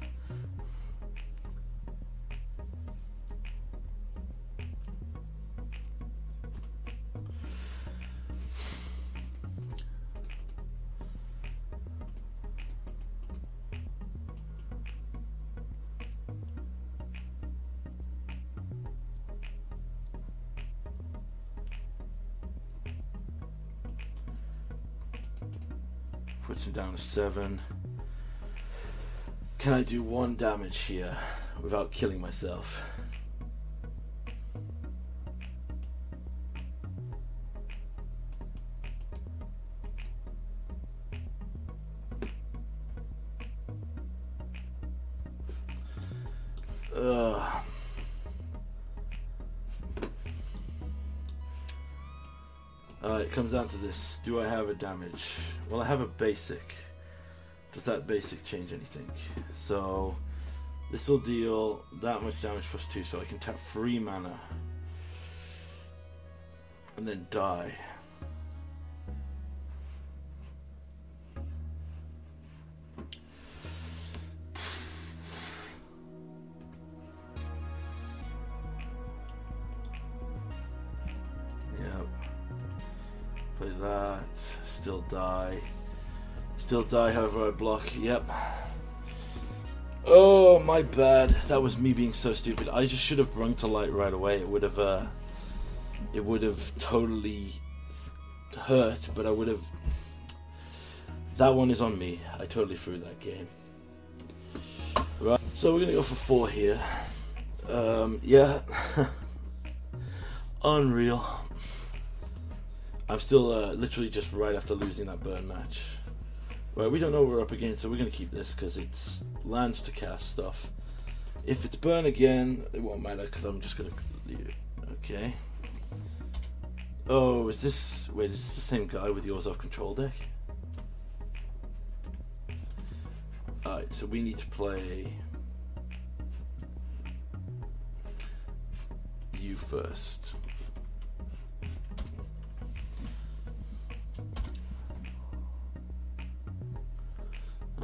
Seven. Can I do one damage here without killing myself? Down to this. Do I have a damage? Well, I have a basic. Does that basic change anything? So, this will deal that much damage plus two, so I can tap three mana. And then die. Still die, however I block. Yep. Oh, my bad. That was me being so stupid. I just should have brung to light right away. It would have, uh, it would have totally hurt, but I would have. That one is on me. I totally threw that game. Right. So we're gonna go for four here. Um, yeah. Unreal. I'm still uh, literally just right after losing that burn match. Right, we don't know what we're up against, so we're going to keep this because it's lands to cast stuff. If it's burn again, it won't matter because I'm just going to leave it. Okay. Oh, is this. Wait, is this the same guy with Azorius control deck? Alright, so we need to play. You first.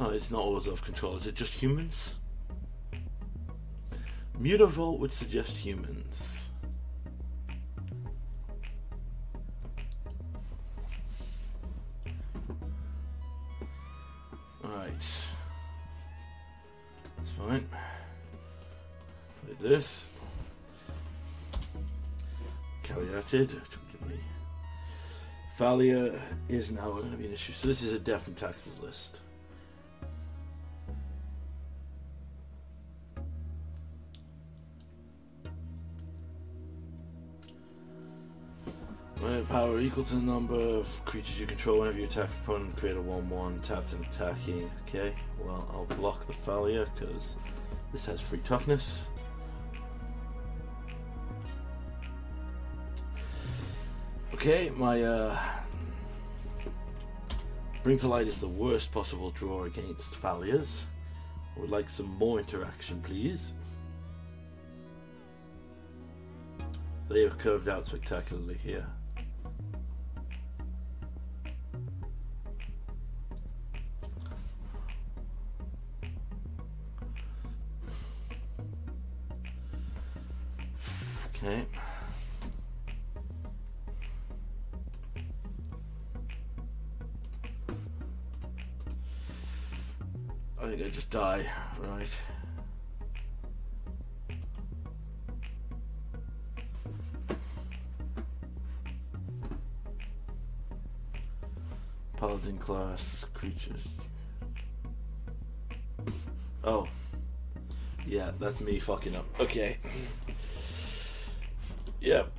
Oh, it's not Azorius control. Is it just humans? Mutavault would suggest humans. Alright. That's fine. Like this. Caveated. Thalia is now going to be an issue. So this is a death and taxes list. When power equal to the number of creatures you control whenever you attack opponent, create a 1 1 tapped and attacking. Okay, well, I'll block the Thalia because this has free toughness. Okay, my uh, Bring to Light is the worst possible draw against Thalias. I would like some more interaction, please. They have curved out spectacularly here. Okay. I think I just die, right. Paladin class creatures. Oh. Yeah, that's me fucking up. Okay. Yep.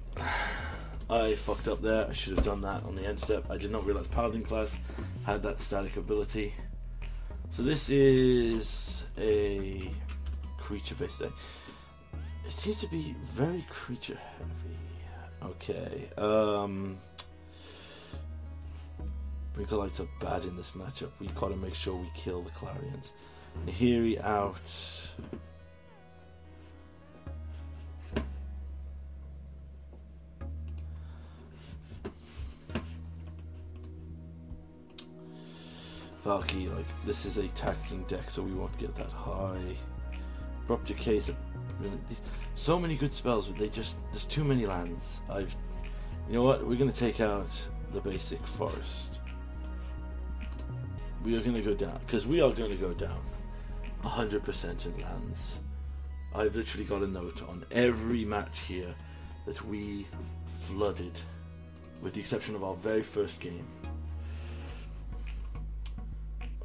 I fucked up there. I should have done that on the end step. I did not realize Paladin class had that static ability. So this is a creature based deck. It seems to be very creature heavy. Okay. Um Bring to lights are bad in this matchup. We gotta make sure we kill the Clarions. Nahiri out. Valki, like this is a taxing deck, so we won't get that high. Abrupt case, so many good spells, but they just there's too many lands. I've, you know what? We're gonna take out the basic forest. We are gonna go down because we are gonna go down, hundred percent in lands. I've literally got a note on every match here that we flooded, with the exception of our very first game.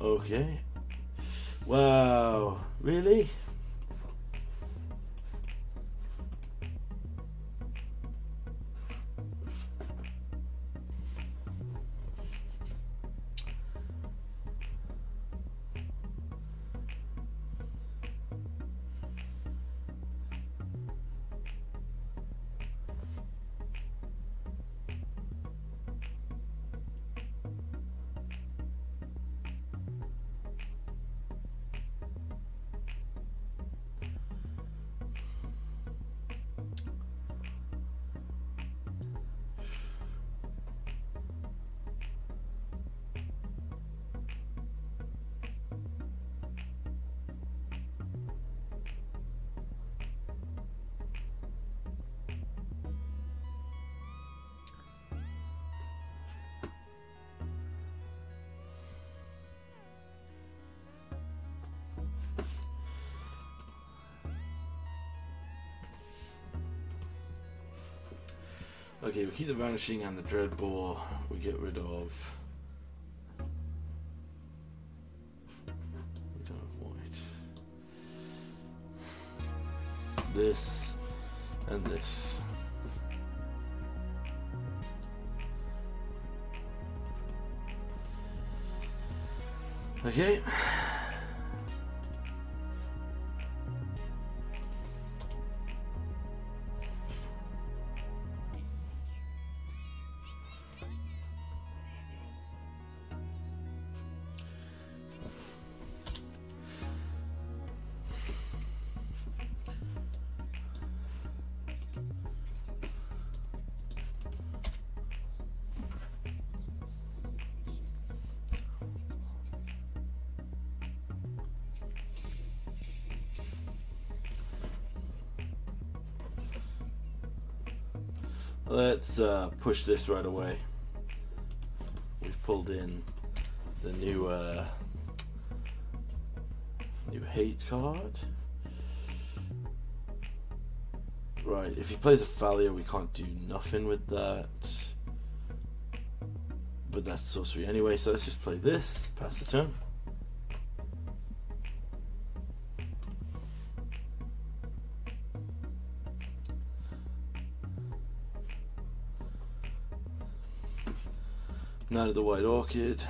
Okay. Wow. Really? The vanishing and the Dreadbore. We get rid of. We don't have white. This and this. Okay. Let's uh, push this right away. We've pulled in the new uh, new hate card. Right, if he plays a Thalia, we can't do nothing with that. But that's sorcery anyway, so let's just play this, pass the turn. Knight of the White Orchid.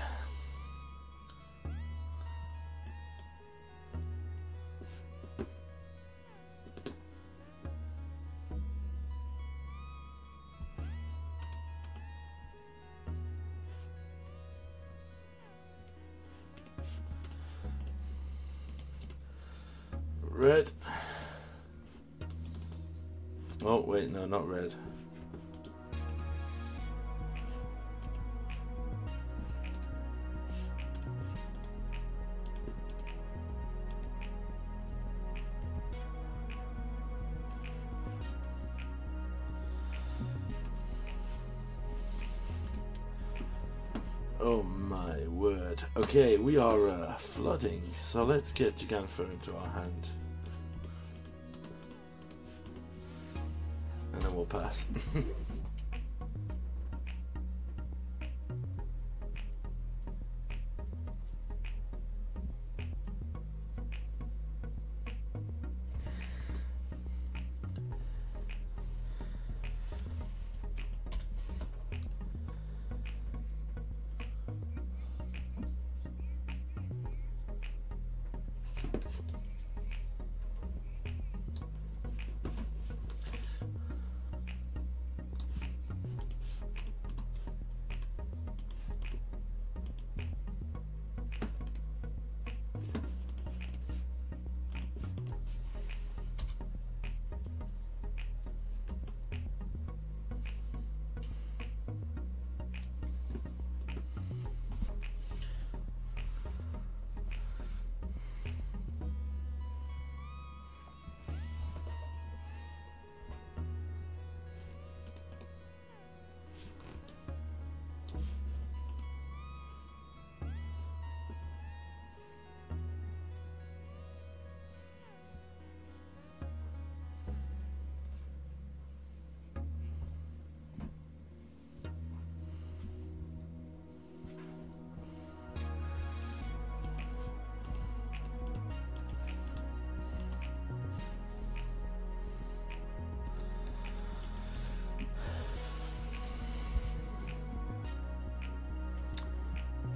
Okay, we are uh, flooding, so let's get Jegantha into our hand.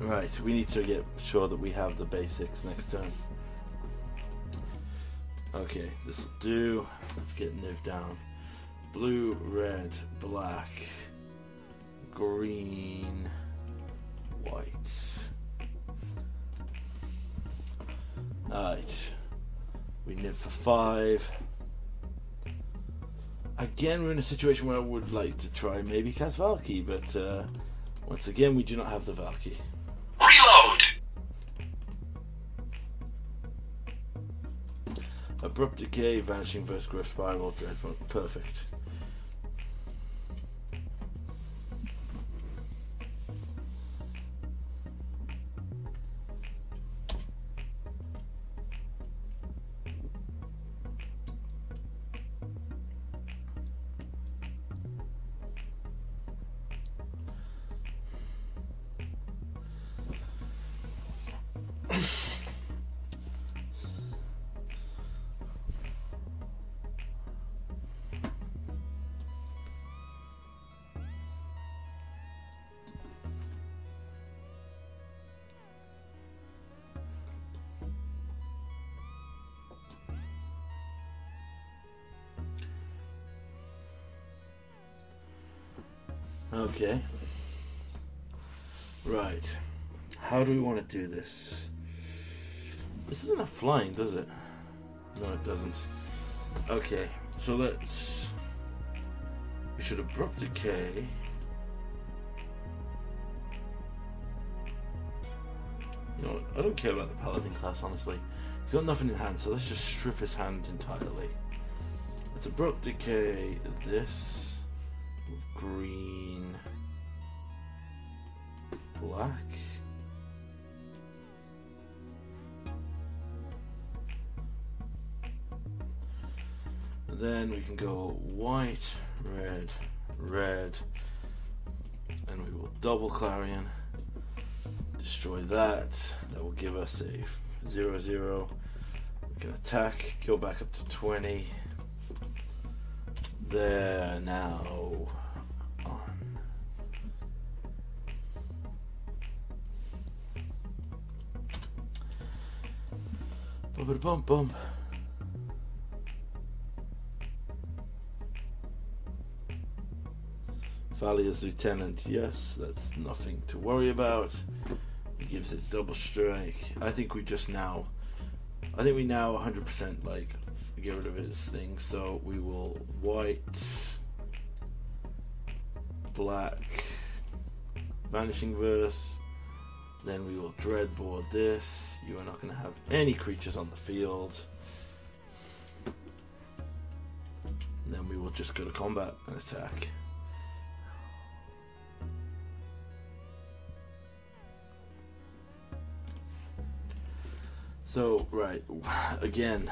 Right, we need to get sure that we have the basics next turn. Okay, this will do. Let's get Niv down. Blue, red, black, green, white. Alright. We Niv for five. Again, we're in a situation where I would like to try maybe cast Valki, but uh, once again, we do not have the Valki. Abrupt Decay, Vanishing Growth Spiral, Dreadbore. Perfect. Okay. Right. How do we want to do this? This isn't a flying, does it? No, it doesn't. Okay, so let's. We should abrupt decay. You know, I don't care about the paladin class, honestly. He's got nothing in hand, so let's just strip his hand entirely. Let's abrupt decay this green, black. And then we can go white, red, red, and we will double clarion. Destroy that. That will give us a 0 0. We can attack, go back up to 20. There now. Bum bum. Thalia's lieutenant, yes, that's nothing to worry about. He gives it double strike. I think we just now, I think we now 100% like get rid of his thing. So we will white, black, vanishing verse. Then we will Dreadbore this. You are not going to have any creatures on the field. Then we will just go to combat and attack. So, right, again.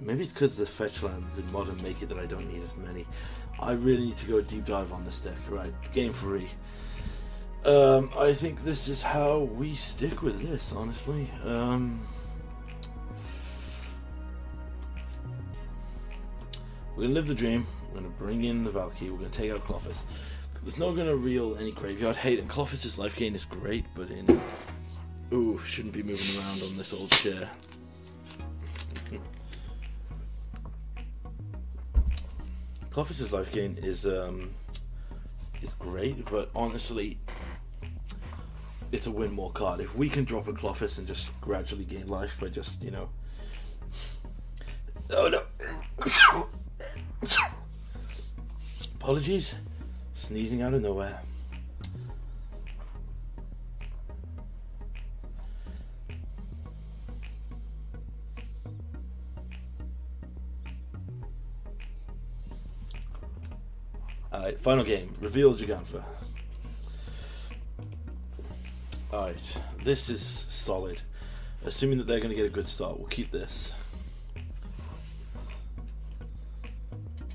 Maybe it's because the fetch lands in modern make it that I don't need as many. I really need to go deep dive on this deck. Right, game three. Um, I think this is how we stick with this, honestly. Um, we're gonna live the dream. We're gonna bring in the Valkyrie. We're gonna take out Klothys. There's not gonna reel any graveyard hate, and Klothys's life gain is great, but in ooh, shouldn't be moving around on this old chair. Klothys's life gain is um, is great, but honestly, it's a win more card. If we can drop a Klothys and just gradually gain life by just you know, oh no, apologies, sneezing out of nowhere. Alright, final game. Reveal Jegantha. Alright, this is solid. Assuming that they're going to get a good start, we'll keep this.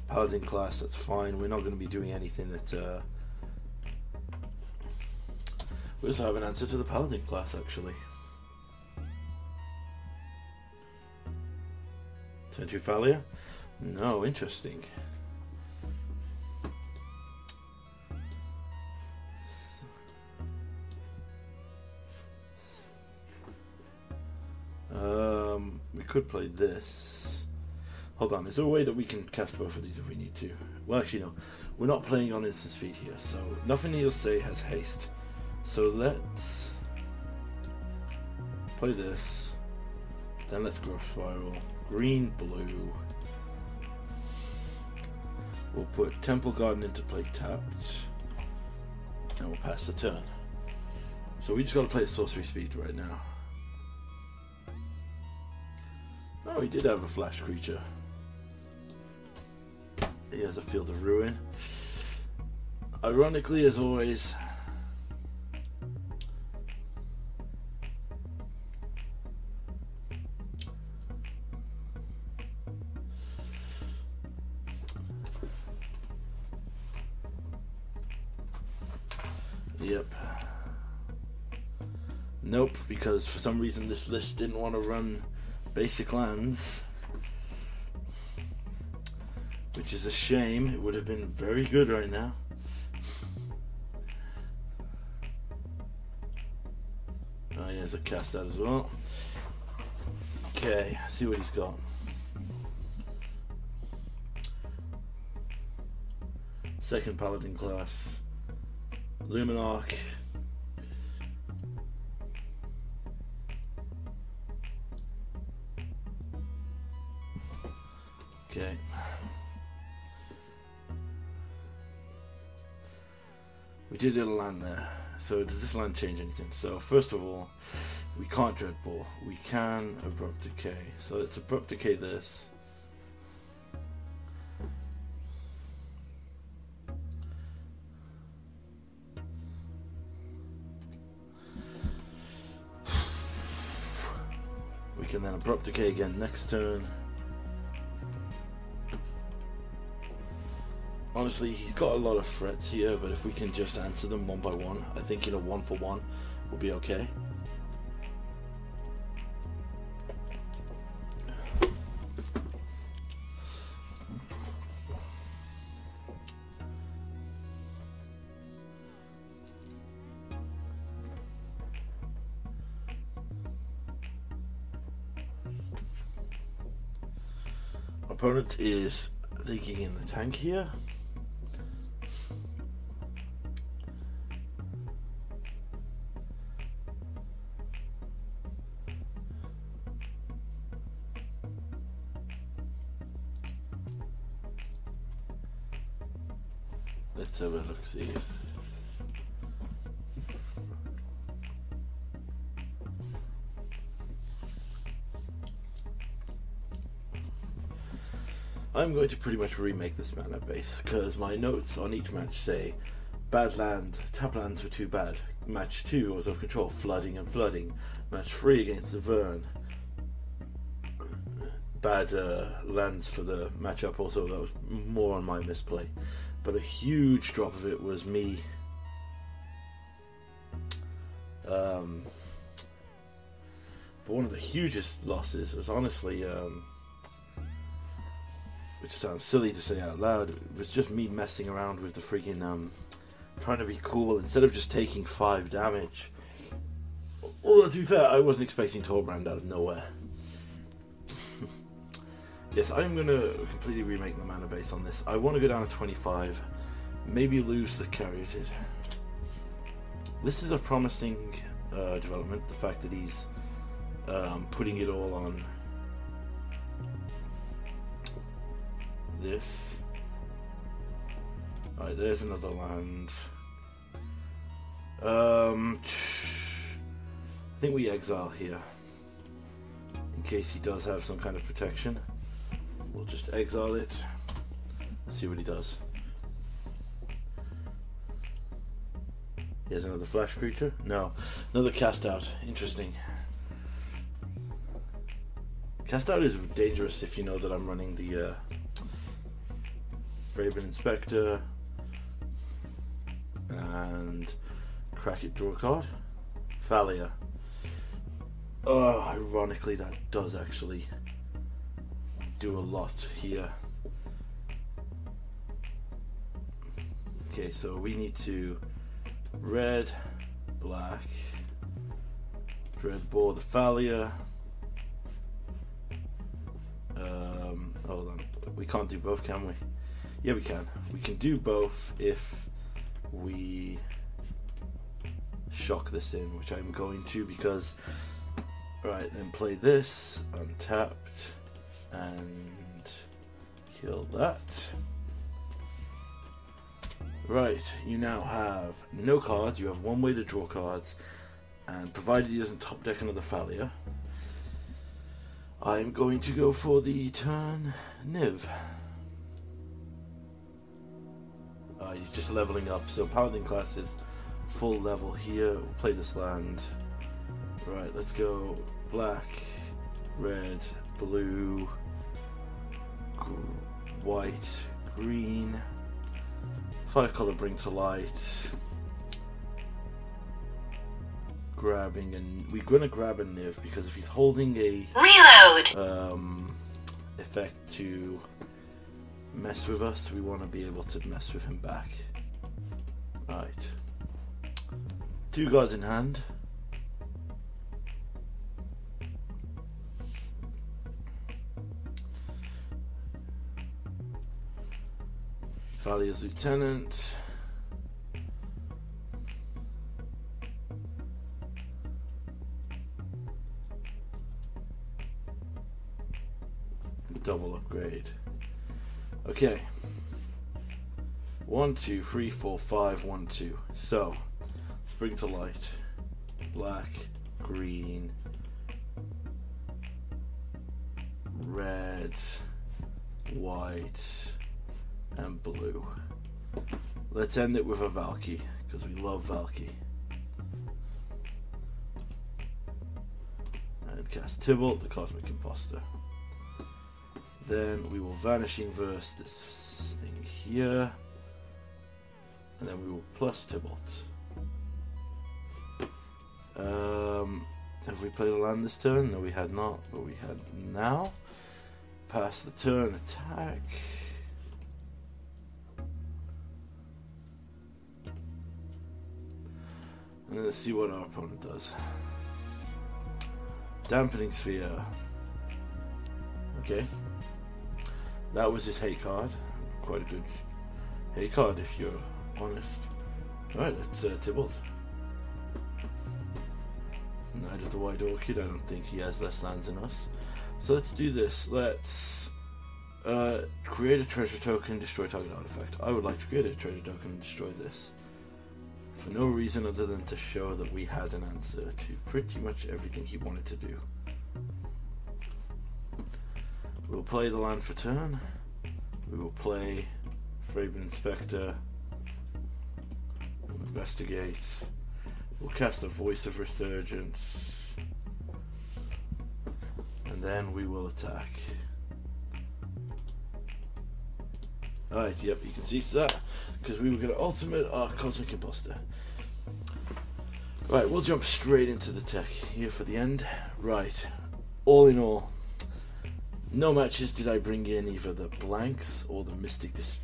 Paladin class, that's fine. We're not going to be doing anything that. Uh... We also have an answer to the Paladin class, actually. Turn to Thalia? No, interesting. Could play this. Hold on, is there a way that we can cast both of these if we need to? Well, actually, no. We're not playing on instant speed here, so nothing he'll say has haste. So let's play this. Then let's growth spiral. Green, blue. We'll put Temple Garden into play tapped. And we'll pass the turn. So we just gotta play at sorcery speed right now. Oh, he did have a flash creature. He has a field of ruin. Ironically, as always, Yep. Nope, because for some reason this list didn't want to run basic lands. Which is a shame. It would have been very good right now. Oh, he has a cast out as well. Okay, see what he's got. Second Paladin class. Luminarch. Okay. We did get a land there. So does this land change anything? So first of all, we can't Dreadbore. We can abrupt decay. So let's abrupt decay this. We can then abrupt decay again next turn. Honestly, he's got a lot of threats here, but if we can just answer them one by one, I think you know one for one will be okay. Opponent is thinking in the tank here. Going to pretty much remake this mana base because my notes on each match say bad land, tap lands were too bad, match two was of control, flooding and flooding. Match three against the Vern. Bad uh, lands for the matchup. Also, that was more on my misplay, but a huge drop of it was me. Um, but one of the hugest losses was honestly, um, which sounds silly to say out loud, it was just me messing around with the freaking um, trying to be cool instead of just taking five damage. Although to be fair, I wasn't expecting Torbran out of nowhere. yes, I'm gonna completely remake the mana base on this. I want to go down to 25, maybe lose the Caryatid. This is a promising uh, development. The fact that he's um, putting it all on this. Alright, there's another land. Um, I think we exile here. In case he does have some kind of protection. We'll just exile it. See what he does. He has another flash creature? No. Another cast out. Interesting. Cast out is dangerous if you know that I'm running the uh, Raven Inspector and crack it, draw card. Thalia. Oh, ironically, that does actually do a lot here. Okay, so we need to red, black, Dreadbore the Thalia. Um, hold on, we can't do both, can we? Yeah, we can. We can do both if we shock this in, which I'm going to because. Right, then play this, untapped, and kill that. Right, you now have no cards, you have one way to draw cards, and provided he doesn't top deck another Thalia, I'm going to go for the turn Niv. He's just leveling up, so Paladin class is full level here. We'll play this land. Right, let's go black, red, blue, gr- white, green. Five color bring to light. Grabbing and we're gonna grab a Niv because if he's holding a Reload. um, effect to mess with us, we want to be able to mess with him back. Right. Two guards in hand. Thalia's lieutenant. Double upgrade. Okay. One, two, three, four, five, one, two. So, let's bring to light. Black, green, red, white, and blue. Let's end it with a Valki, because we love Valki. And cast Tibalt, the Cosmic Impostor. Then we will Vanishing Verse this thing here. And then we will plus Tibalt. Um, have we played a land this turn? No, we had not, but we had now. Pass the turn, attack. And let's see what our opponent does. Dampening Sphere. Okay. That was his hate card. Quite a good hate card if you're honest. Alright, let's uh, Tibalt. Knight of the White Orchid. I don't think he has less lands than us. So let's do this. Let's uh, create a treasure token, destroy target artifact. I would like to create a treasure token and destroy this. For no reason other than to show that we had an answer to pretty much everything he wanted to do. We'll play the land for turn. We will play Raven Inspector. Investigate. We'll cast a Voice of Resurgence. And then we will attack. Alright, yep, you can see that. Because we were going to ultimate our Cosmic Impostor. Right, we'll jump straight into the tech here for the end. Right, all in all, no matches did I bring in either the blanks or the Mystic Dis-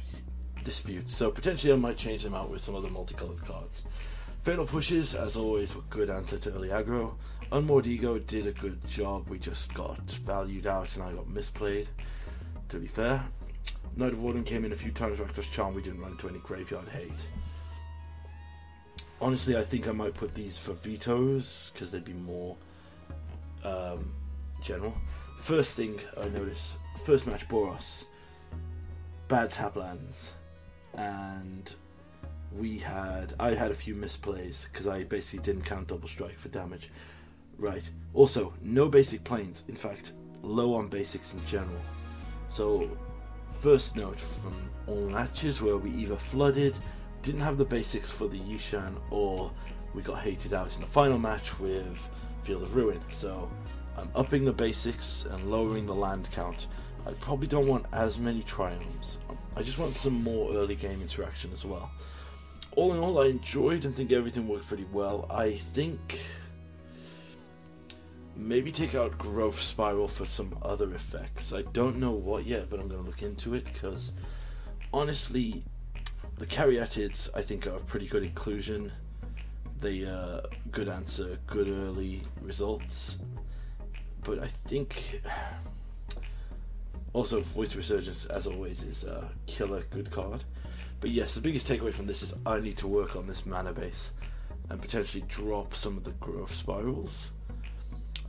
Dispute, so potentially I might change them out with some other multicolored cards. Fatal Pushes, as always, were good answer to early aggro. Unmoored Ego did a good job, we just got valued out and I got misplayed, to be fair. Knight of Warden came in a few times, Rakdos Charm, we didn't run into any graveyard hate. Honestly, I think I might put these for vetoes, because they'd be more um, general. First thing I noticed, first match Boros, bad tap lands, and we had I had a few misplays because I basically didn't count double strike for damage. Right. Also, no basic plains. In fact, low on basics in general. So, first note from all matches where we either flooded, didn't have the basics for the Yasharn, or we got hated out in the final match with Field of Ruin. So, I'm upping the basics and lowering the land count. I probably don't want as many Triomes. I just want some more early game interaction as well. All in all, I enjoyed and think everything worked pretty well. I think maybe take out Growth Spiral for some other effects. I don't know what yet, but I'm going to look into it because honestly, the Caryatids I think are a pretty good inclusion. They uh, good answer, good early results, but I think also Voice Resurgence, as always, is a killer good card. But yes, the biggest takeaway from this is I need to work on this mana base and potentially drop some of the growth spirals.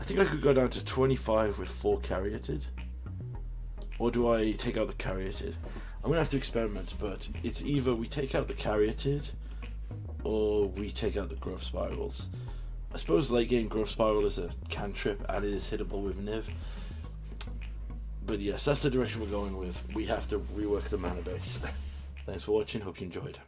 I think I could go down to 25 with 4 Caryatid. Or do I take out the Caryatid? I'm going to have to experiment, but it's either we take out the Caryatid or we take out the growth spirals. I suppose late game growth spiral is a cantrip and it is hittable with Niv. But yes, that's the direction we're going with. We have to rework the mana base. Thanks for watching, hope you enjoyed.